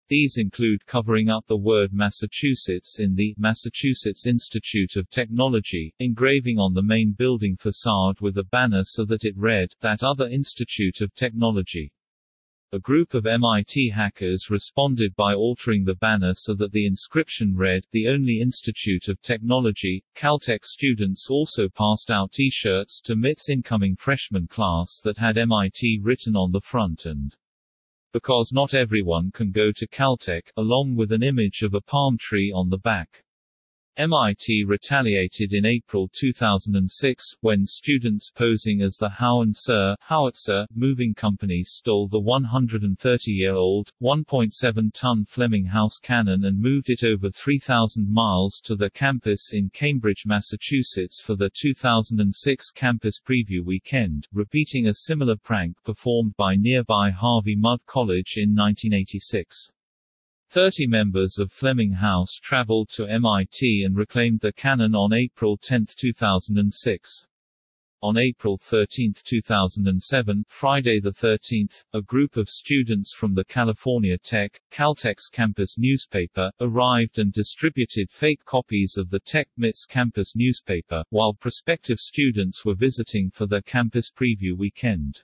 B: These include covering up the word Massachusetts in the Massachusetts Institute of Technology, engraving on the main building facade with a banner so that it read, That Other Institute of Technology. A group of MIT hackers responded by altering the banner so that the inscription read, The Only Institute of Technology. Caltech students also passed out t-shirts to MIT's incoming freshman class that had MIT written on the front and because not everyone can go to Caltech, along with an image of a palm tree on the back. MIT retaliated in April 2006, when students posing as the Howe Howitzer moving company stole the 130-year-old, 1.7-ton Fleming House cannon and moved it over 3,000 miles to the campus in Cambridge, Massachusetts for the 2006 campus preview weekend, repeating a similar prank performed by nearby Harvey Mudd College in 1986. Thirty members of Fleming House traveled to MIT and reclaimed the cannon on April 10, 2006. On April 13, 2007, Friday the 13th, a group of students from the California Tech, Caltech's campus newspaper, arrived and distributed fake copies of the Tech MIT's campus newspaper, while prospective students were visiting for their campus preview weekend.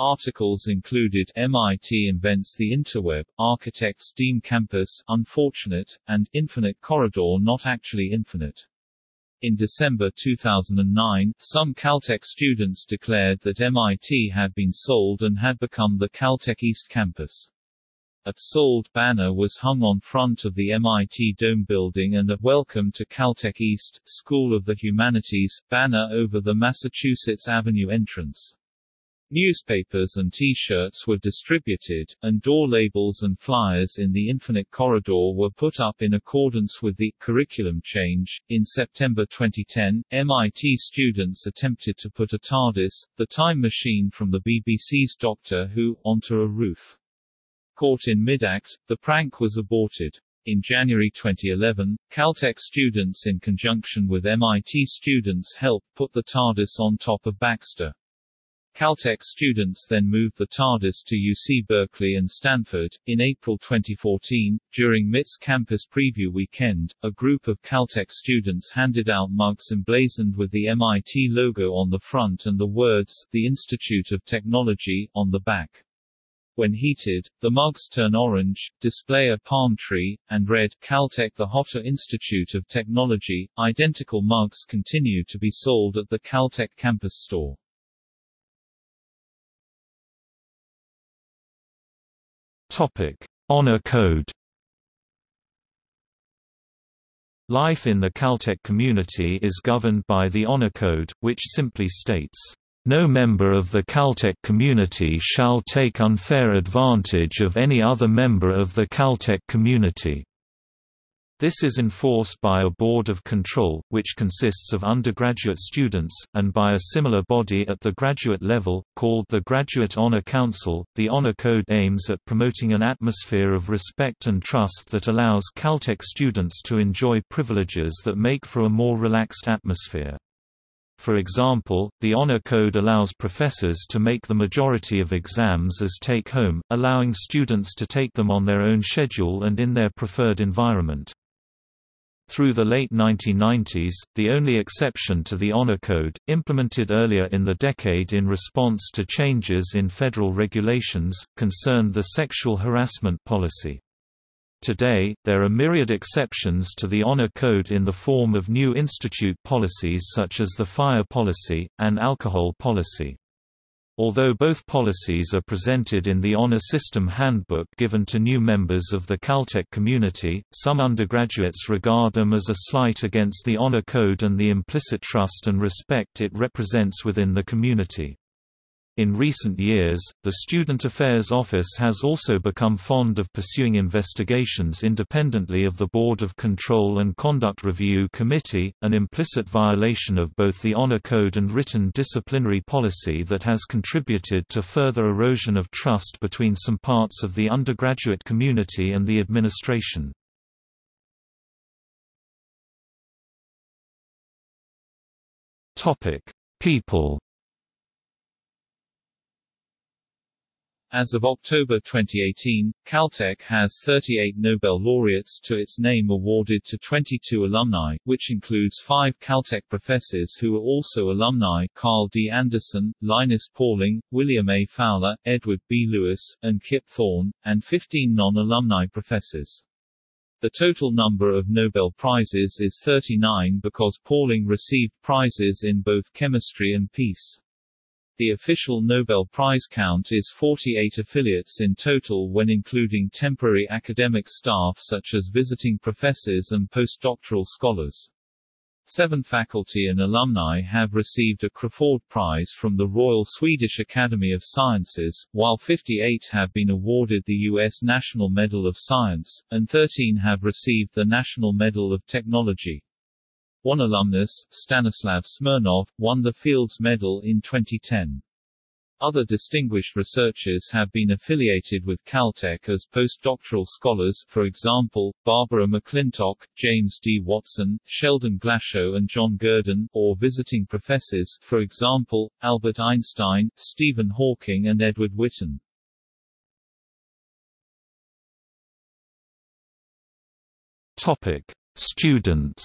B: Articles included MIT invents the interweb, architects Steam Campus, unfortunate, and infinite corridor not actually infinite. In December 2009, some Caltech students declared that MIT had been sold and had become the Caltech East Campus. A sold banner was hung on front of the MIT Dome building and a Welcome to Caltech East, School of the Humanities, banner over the Massachusetts Avenue entrance. Newspapers and T-shirts were distributed, and door labels and flyers in the Infinite Corridor were put up in accordance with the curriculum change. In September 2010, MIT students attempted to put a TARDIS, the time machine from the BBC's Doctor Who, onto a roof. Caught in mid-act, the prank was aborted. In January 2011, Caltech students in conjunction with MIT students helped put the TARDIS on top of Baxter. Caltech students then moved the TARDIS to UC Berkeley and Stanford. In April 2014, during MIT's campus preview weekend, a group of Caltech students handed out mugs emblazoned with the MIT logo on the front and the words, The Institute of Technology, on the back. When heated, the mugs turn orange, display a palm tree, and read Caltech the Hotter Institute of Technology. Identical mugs continue to be sold at the Caltech campus store.
A: Topic: Honor Code. Life in the Caltech community is governed by the Honor Code, which simply states, "No member of the Caltech community shall take unfair advantage of any other member of the Caltech community." This is enforced by a board of control, which consists of undergraduate students, and by a similar body at the graduate level, called the Graduate Honor Council. The Honor Code aims at promoting an atmosphere of respect and trust that allows Caltech students to enjoy privileges that make for a more relaxed atmosphere. For example, the Honor Code allows professors to make the majority of exams as take-home, allowing students to take them on their own schedule and in their preferred environment. Through the late 1990s, the only exception to the Honor Code, implemented earlier in the decade in response to changes in federal regulations, concerned the sexual harassment policy. Today, there are myriad exceptions to the Honor Code in the form of new institute policies such as the fire policy, and alcohol policy. Although both policies are presented in the Honor System Handbook given to new members of the Caltech community, some undergraduates regard them as a slight against the Honor Code and the implicit trust and respect it represents within the community. In recent years, the Student Affairs Office has also become fond of pursuing investigations independently of the Board of Control and Conduct Review Committee, an implicit violation of both the Honor Code and written disciplinary policy that has contributed to further erosion of trust between some parts of the undergraduate community and the administration. People
B: As of October 2018, Caltech has 38 Nobel laureates to its name awarded to 22 alumni, which includes five Caltech professors who are also alumni Carl D. Anderson, Linus Pauling, William A. Fowler, Edward B. Lewis, and Kip Thorne, and 15 non-alumni professors. The total number of Nobel Prizes is 39 because Pauling received prizes in both chemistry and peace. The official Nobel Prize count is 48 affiliates in total when including temporary academic staff such as visiting professors and postdoctoral scholars. Seven faculty and alumni have received a Crafoord Prize from the Royal Swedish Academy of Sciences, while 58 have been awarded the U.S. National Medal of Science, and 13 have received the National Medal of Technology. One alumnus, Stanislav Smirnov, won the Fields Medal in 2010. Other distinguished researchers have been affiliated with Caltech as postdoctoral scholars for example, Barbara McClintock, James D. Watson, Sheldon Glashow and John Gurdon or visiting professors for example, Albert Einstein, Stephen Hawking and Edward Witten.
A: Topic: Students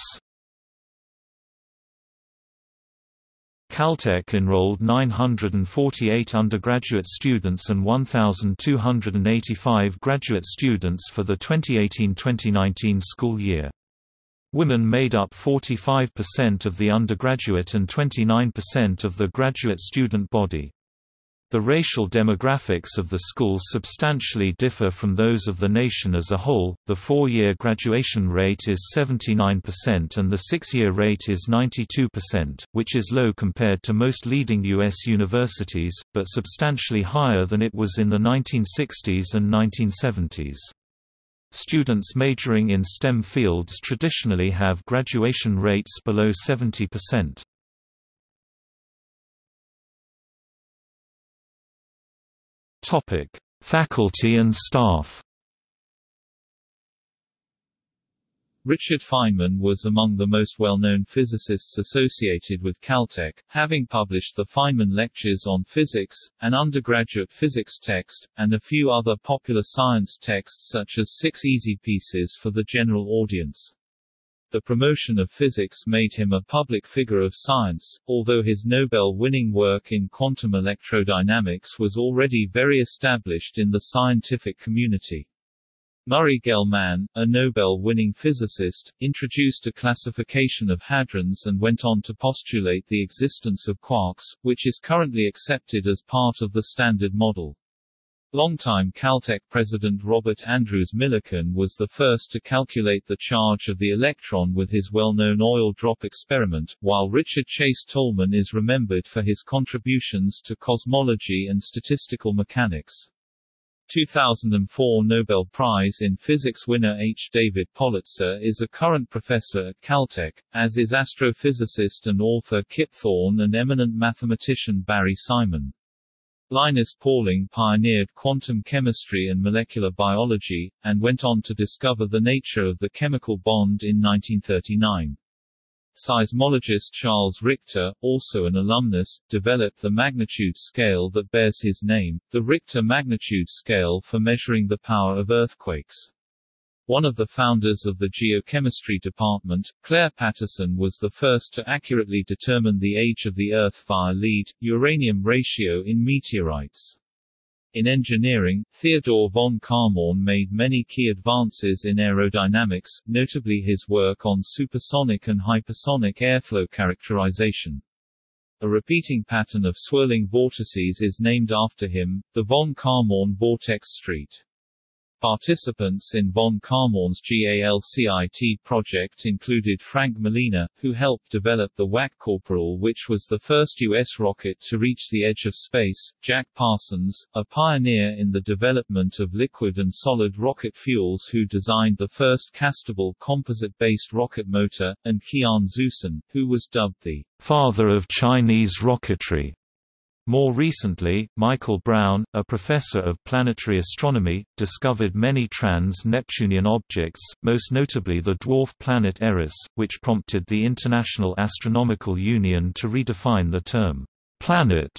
A: Caltech enrolled 948 undergraduate students and 1,285 graduate students for the 2018-2019 school year. Women made up 45% of the undergraduate and 29% of the graduate student body. The racial demographics of the school substantially differ from those of the nation as a whole. The four year graduation rate is 79% and the six year rate is 92%, which is low compared to most leading U.S. universities, but substantially higher than it was in the 1960s and 1970s. Students majoring in STEM fields traditionally have graduation rates below 70%. Topic: Faculty and staff.
B: Richard Feynman was among the most well-known physicists associated with Caltech, having published the Feynman Lectures on Physics, an undergraduate physics text, and a few other popular science texts such as Six Easy Pieces for the General Audience. The promotion of physics made him a public figure of science, although his Nobel-winning work in quantum electrodynamics was already very established in the scientific community. Murray Gell-Mann, a Nobel-winning physicist, introduced a classification of hadrons and went on to postulate the existence of quarks, which is currently accepted as part of the Standard Model. Longtime Caltech president Robert Andrews Millikan was the first to calculate the charge of the electron with his well-known oil drop experiment, while Richard Chase Tolman is remembered for his contributions to cosmology and statistical mechanics. 2004 Nobel Prize in Physics winner H. David Politzer is a current professor at Caltech, as is astrophysicist and author Kip Thorne and eminent mathematician Barry Simon. Linus Pauling pioneered quantum chemistry and molecular biology, and went on to discover the nature of the chemical bond in 1939. Seismologist Charles Richter, also an alumnus, developed the magnitude scale that bears his name, the Richter magnitude scale for measuring the power of earthquakes. One of the founders of the geochemistry department, Claire Patterson was the first to accurately determine the age of the Earth via lead, uranium ratio in meteorites. In engineering, Theodore von Kármán made many key advances in aerodynamics, notably his work on supersonic and hypersonic airflow characterization. A repeating pattern of swirling vortices is named after him, the von Kármán vortex street. Participants in von Kármán's GALCIT project included Frank Malina, who helped develop the WAC Corporal which was the first U.S. rocket to reach the edge of space, Jack Parsons, a pioneer in the development of liquid and solid rocket fuels who designed the first castable composite-based rocket motor, and Qian Xuesen, who was dubbed the
A: father of Chinese rocketry. More recently, Michael Brown, a professor of planetary astronomy, discovered many trans-Neptunian objects, most notably the dwarf planet Eris, which prompted the International Astronomical Union to redefine the term, planet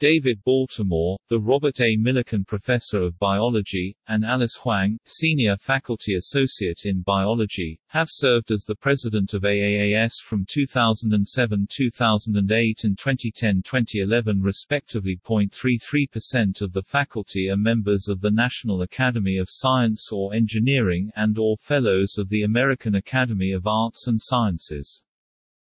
B: David Baltimore, the Robert A. Millikan Professor of Biology, and Alice Huang, Senior Faculty Associate in Biology, have served as the President of AAAS from 2007-2008 and 2010-2011 respectively. 0.33% of the faculty are members of the National Academy of Science or Engineering and or Fellows of the American Academy of Arts and Sciences.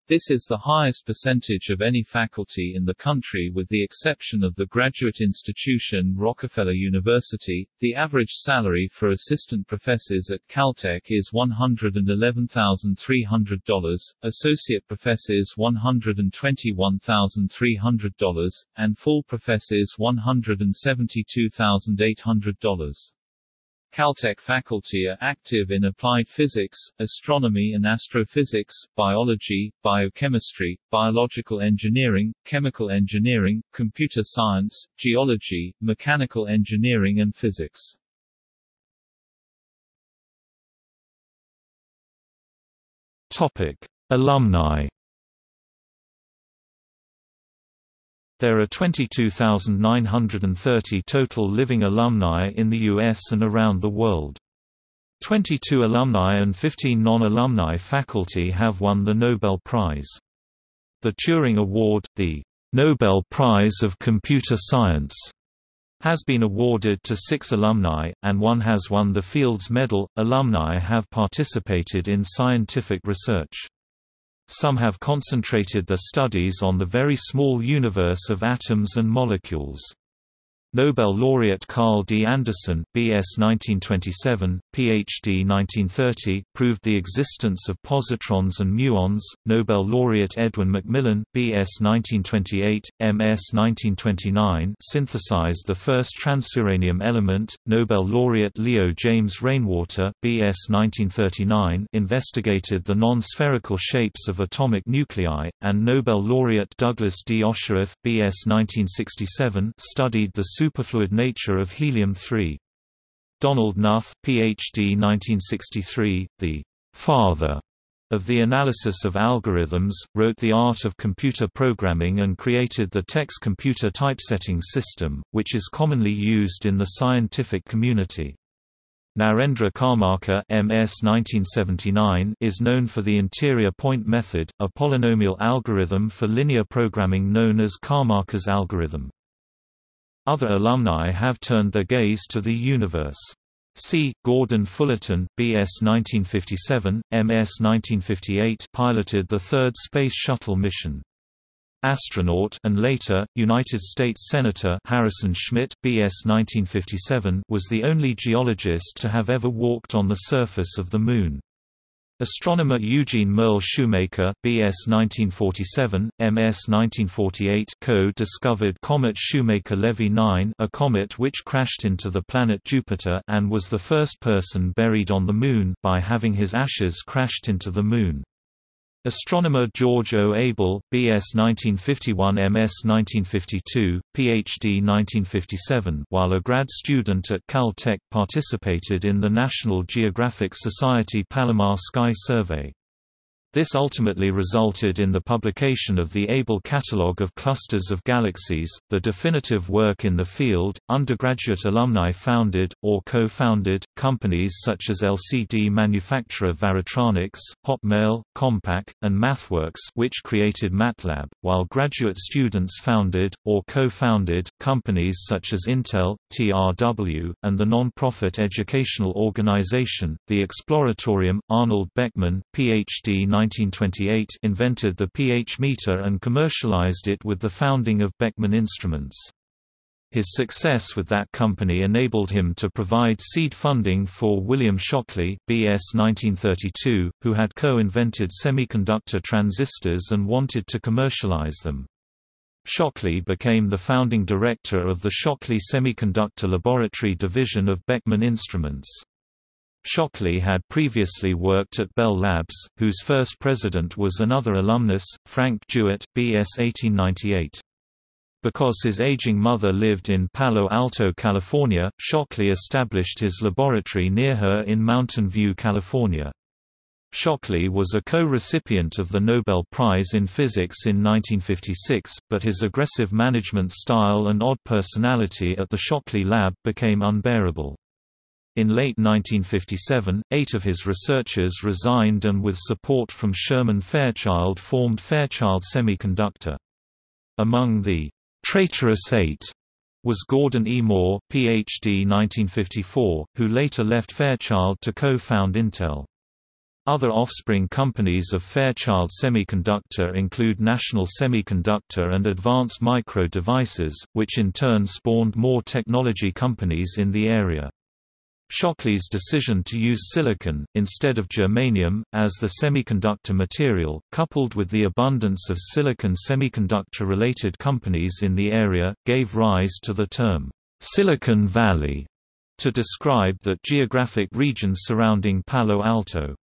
B: This is the highest percentage of any faculty in the country with the exception of the graduate institution Rockefeller University. The average salary for assistant professors at Caltech is $111,300, associate professors $121,300, and full professors $172,800. Caltech faculty are active in applied physics, astronomy and astrophysics, biology, biochemistry, biological engineering, chemical engineering, computer science, geology, mechanical engineering and physics.
A: Topic: Alumni There are 22,930 total living alumni in the U.S. and around the world. 22 alumni and 15 non-alumni faculty have won the Nobel Prize. The Turing Award, the Nobel Prize of Computer Science, has been awarded to six alumni, and one has won the Fields Medal. Alumni have participated in scientific research. Some have concentrated their studies on the very small universe of atoms and molecules. Nobel laureate Carl D. Anderson, B.S. 1927, Ph.D. 1930, proved the existence of positrons and muons. Nobel laureate Edwin McMillan, B.S. 1928, M.S. 1929, synthesized the first transuranium element. Nobel laureate Leo James Rainwater, B.S. 1939, investigated the non-spherical shapes of atomic nuclei, and Nobel laureate Douglas D. Osheroff, B.S. 1967, studied the superfluid nature of helium-3. Donald Knuth, Ph.D. 1963, the father of the analysis of algorithms, wrote The Art of Computer Programming and created the TeX computer typesetting system, which is commonly used in the scientific community. Narendra Karmarkar MS 1979 is known for the interior point method, a polynomial algorithm for linear programming known as Karmarkar's algorithm. Other alumni have turned their gaze to the universe. C. Gordon Fullerton, B.S. 1957, M.S. 1958 piloted the third Space Shuttle mission astronaut and later, United States Senator Harrison Schmitt BS 1957 was the only geologist to have ever walked on the surface of the Moon. Astronomer Eugene Merle Shoemaker BS 1947, MS 1948 co-discovered comet Shoemaker-Levy 9 a comet which crashed into the planet Jupiter and was the first person buried on the Moon by having his ashes crashed into the Moon. Astronomer George O. Abell, B.S. 1951 M.S. 1952, Ph.D. 1957 while a grad student at Caltech participated in the National Geographic Society Palomar Sky Survey. This ultimately resulted in the publication of the Abell Catalogue of Clusters of Galaxies, the definitive work in the field. Undergraduate alumni founded, or co founded, companies such as LCD manufacturer Varitronix, Hotmail, Compaq, and MathWorks, which created MATLAB, while graduate students founded, or co founded, companies such as Intel, TRW, and the non profit educational organization, the Exploratorium. Arnold Beckman, Ph.D. 1928 invented the pH meter and commercialized it with the founding of Beckman Instruments. His success with that company enabled him to provide seed funding for William Shockley, B.S. 1932, who had co-invented semiconductor transistors and wanted to commercialize them. Shockley became the founding director of the Shockley Semiconductor Laboratory division of Beckman Instruments. Shockley had previously worked at Bell Labs, whose first president was another alumnus, Frank Jewett, B.S. 1898. Because his aging mother lived in Palo Alto, California, Shockley established his laboratory near her in Mountain View, California. Shockley was a co-recipient of the Nobel Prize in Physics in 1956, but his aggressive management style and odd personality at the Shockley Lab became unbearable. In late 1957, eight of his researchers resigned and with support from Sherman Fairchild formed Fairchild Semiconductor. Among the «traitorous eight was Gordon E. Moore, Ph.D. 1954, who later left Fairchild to co-found Intel. Other offspring companies of Fairchild Semiconductor include National Semiconductor and Advanced Micro Devices, which in turn spawned more technology companies in the area. Shockley's decision to use silicon, instead of germanium, as the semiconductor material, coupled with the abundance of silicon semiconductor-related companies in the area, gave rise to the term, "'Silicon Valley' to describe the geographic region surrounding Palo Alto.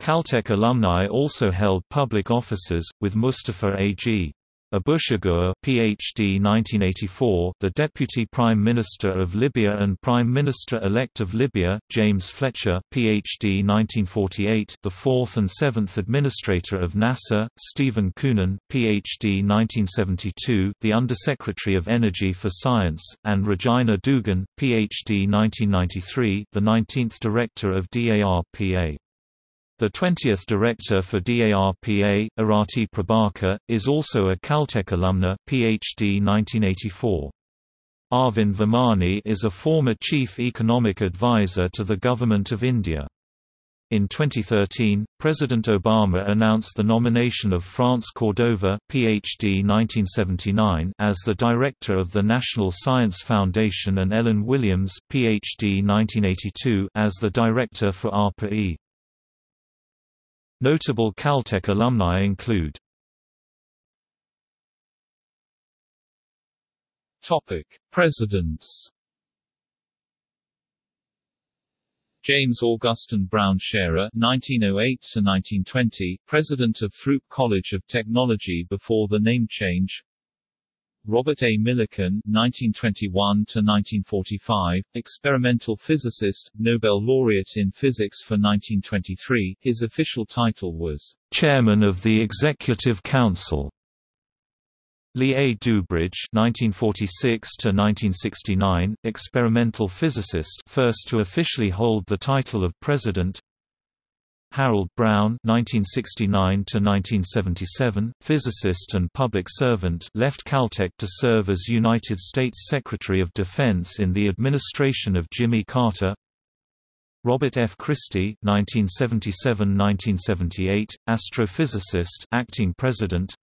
A: Caltech alumni also held public offices, with Mustafa A.G. Abushagur PhD 1984, the Deputy Prime Minister of Libya and Prime Minister-elect of Libya, James Fletcher PhD 1948, the fourth and seventh Administrator of NASA, Stephen Koonin PhD 1972, the Undersecretary of Energy for Science, and Regina Dugan PhD 1993, the 19th Director of DARPA. The 20th director for DARPA, Arati Prabhakar, is also a Caltech alumna PhD 1984. Arvind Virmani is a former chief economic advisor to the Government of India. In 2013, President Obama announced the nomination of France Cordova, Ph.D. 1979, as the director of the National Science Foundation and Ellen Williams, Ph.D. 1982, as the director for ARPA-E. Notable Caltech alumni include
B: Topic: Presidents. James Augustin Brown Scherer (1908–1920), president of Throop College of Technology before the name change. Robert A. Millikan (1921–1945), experimental physicist, Nobel laureate in physics for 1923. His official title was
A: Chairman of the Executive Council. Lee A. DuBridge (1946–1969), experimental physicist, first to officially hold the title of president. Harold Brown (1969–1977), physicist and public servant, left Caltech to serve as United States Secretary of Defense in the administration of Jimmy Carter. Robert F. Christy (1977–1978), astrophysicist, acting president.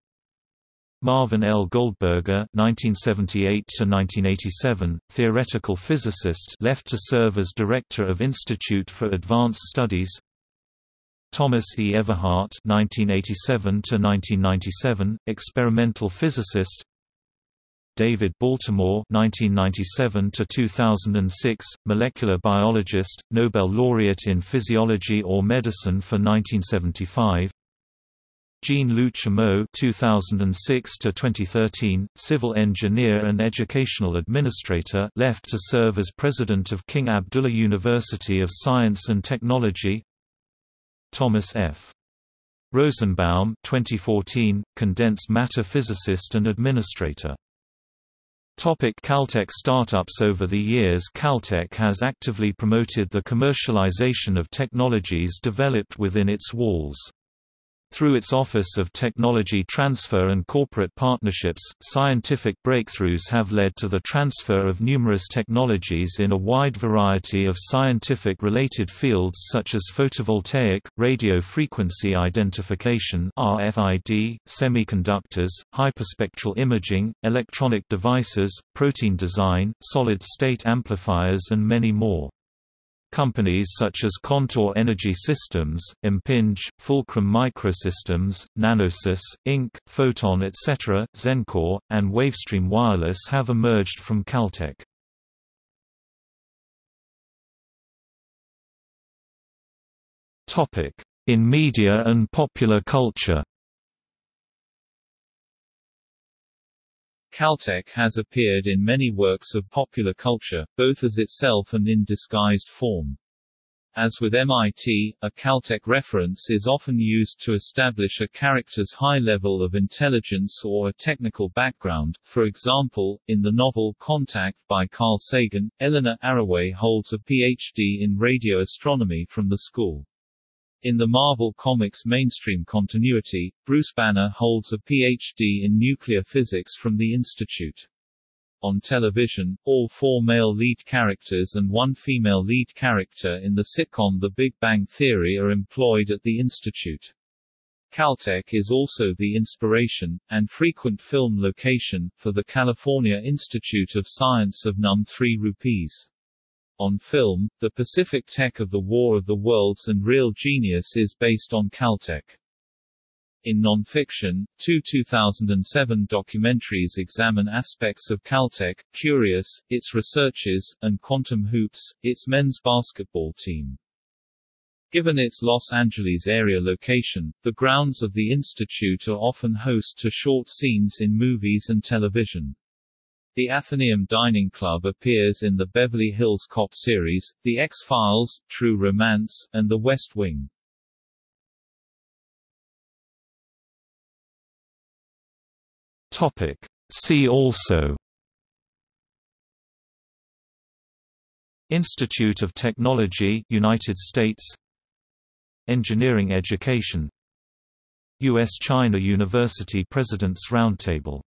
A: Marvin L. Goldberger (1978–1987), theoretical physicist, left to serve as director of Institute for Advanced Studies. Thomas E. Everhart (1987–1997), experimental physicist. David Baltimore (1997–2006), molecular biologist, Nobel laureate in physiology or medicine for 1975. Jean-Luc Chameau (2006–2013), civil engineer and educational administrator, left to serve as president of King Abdullah University of Science and Technology. Thomas F. Rosenbaum 2014, condensed matter physicist and administrator. Topic Caltech startups Over the years Caltech has actively promoted the commercialization of technologies developed within its walls. Through its Office of Technology Transfer and corporate partnerships, scientific breakthroughs have led to the transfer of numerous technologies in a wide variety of scientific-related fields such as photovoltaic, radio frequency identification RFID, semiconductors, hyperspectral imaging, electronic devices, protein design, solid-state amplifiers and many more. Companies such as Contour Energy Systems, Impinj, Fulcrum Microsystems, Nanosys, Inc., Photon etc., Xencor, and Wavestream Wireless have emerged from Caltech. In media and popular culture
B: Caltech has appeared in many works of popular culture, both as itself and in disguised form. As with MIT, a Caltech reference is often used to establish a character's high level of intelligence or a technical background. For example, in the novel Contact by Carl Sagan, Eleanor Arroway holds a Ph.D. in radio astronomy from the school. In the Marvel Comics mainstream continuity, Bruce Banner holds a Ph.D. in nuclear physics from the Institute. On television, all four male lead characters and one female lead character in the sitcom The Big Bang Theory are employed at the Institute. Caltech is also the inspiration, and frequent film location, for the California Institute of Science of Num 3 Rupees. On film, The Pacific Tech of the War of the Worlds and Real Genius is based on Caltech. In nonfiction, two 2007 documentaries examine aspects of Caltech, Curious, its researches, and Quantum Hoops, its men's basketball team. Given its Los Angeles area location, the grounds of the institute are often host to short scenes in movies and television. The Athenaeum Dining Club appears in the Beverly Hills Cop series, The X-Files, True Romance, and The West Wing.
A: Topic. See also Institute of Technology United States Engineering Education U.S.-China University President's Roundtable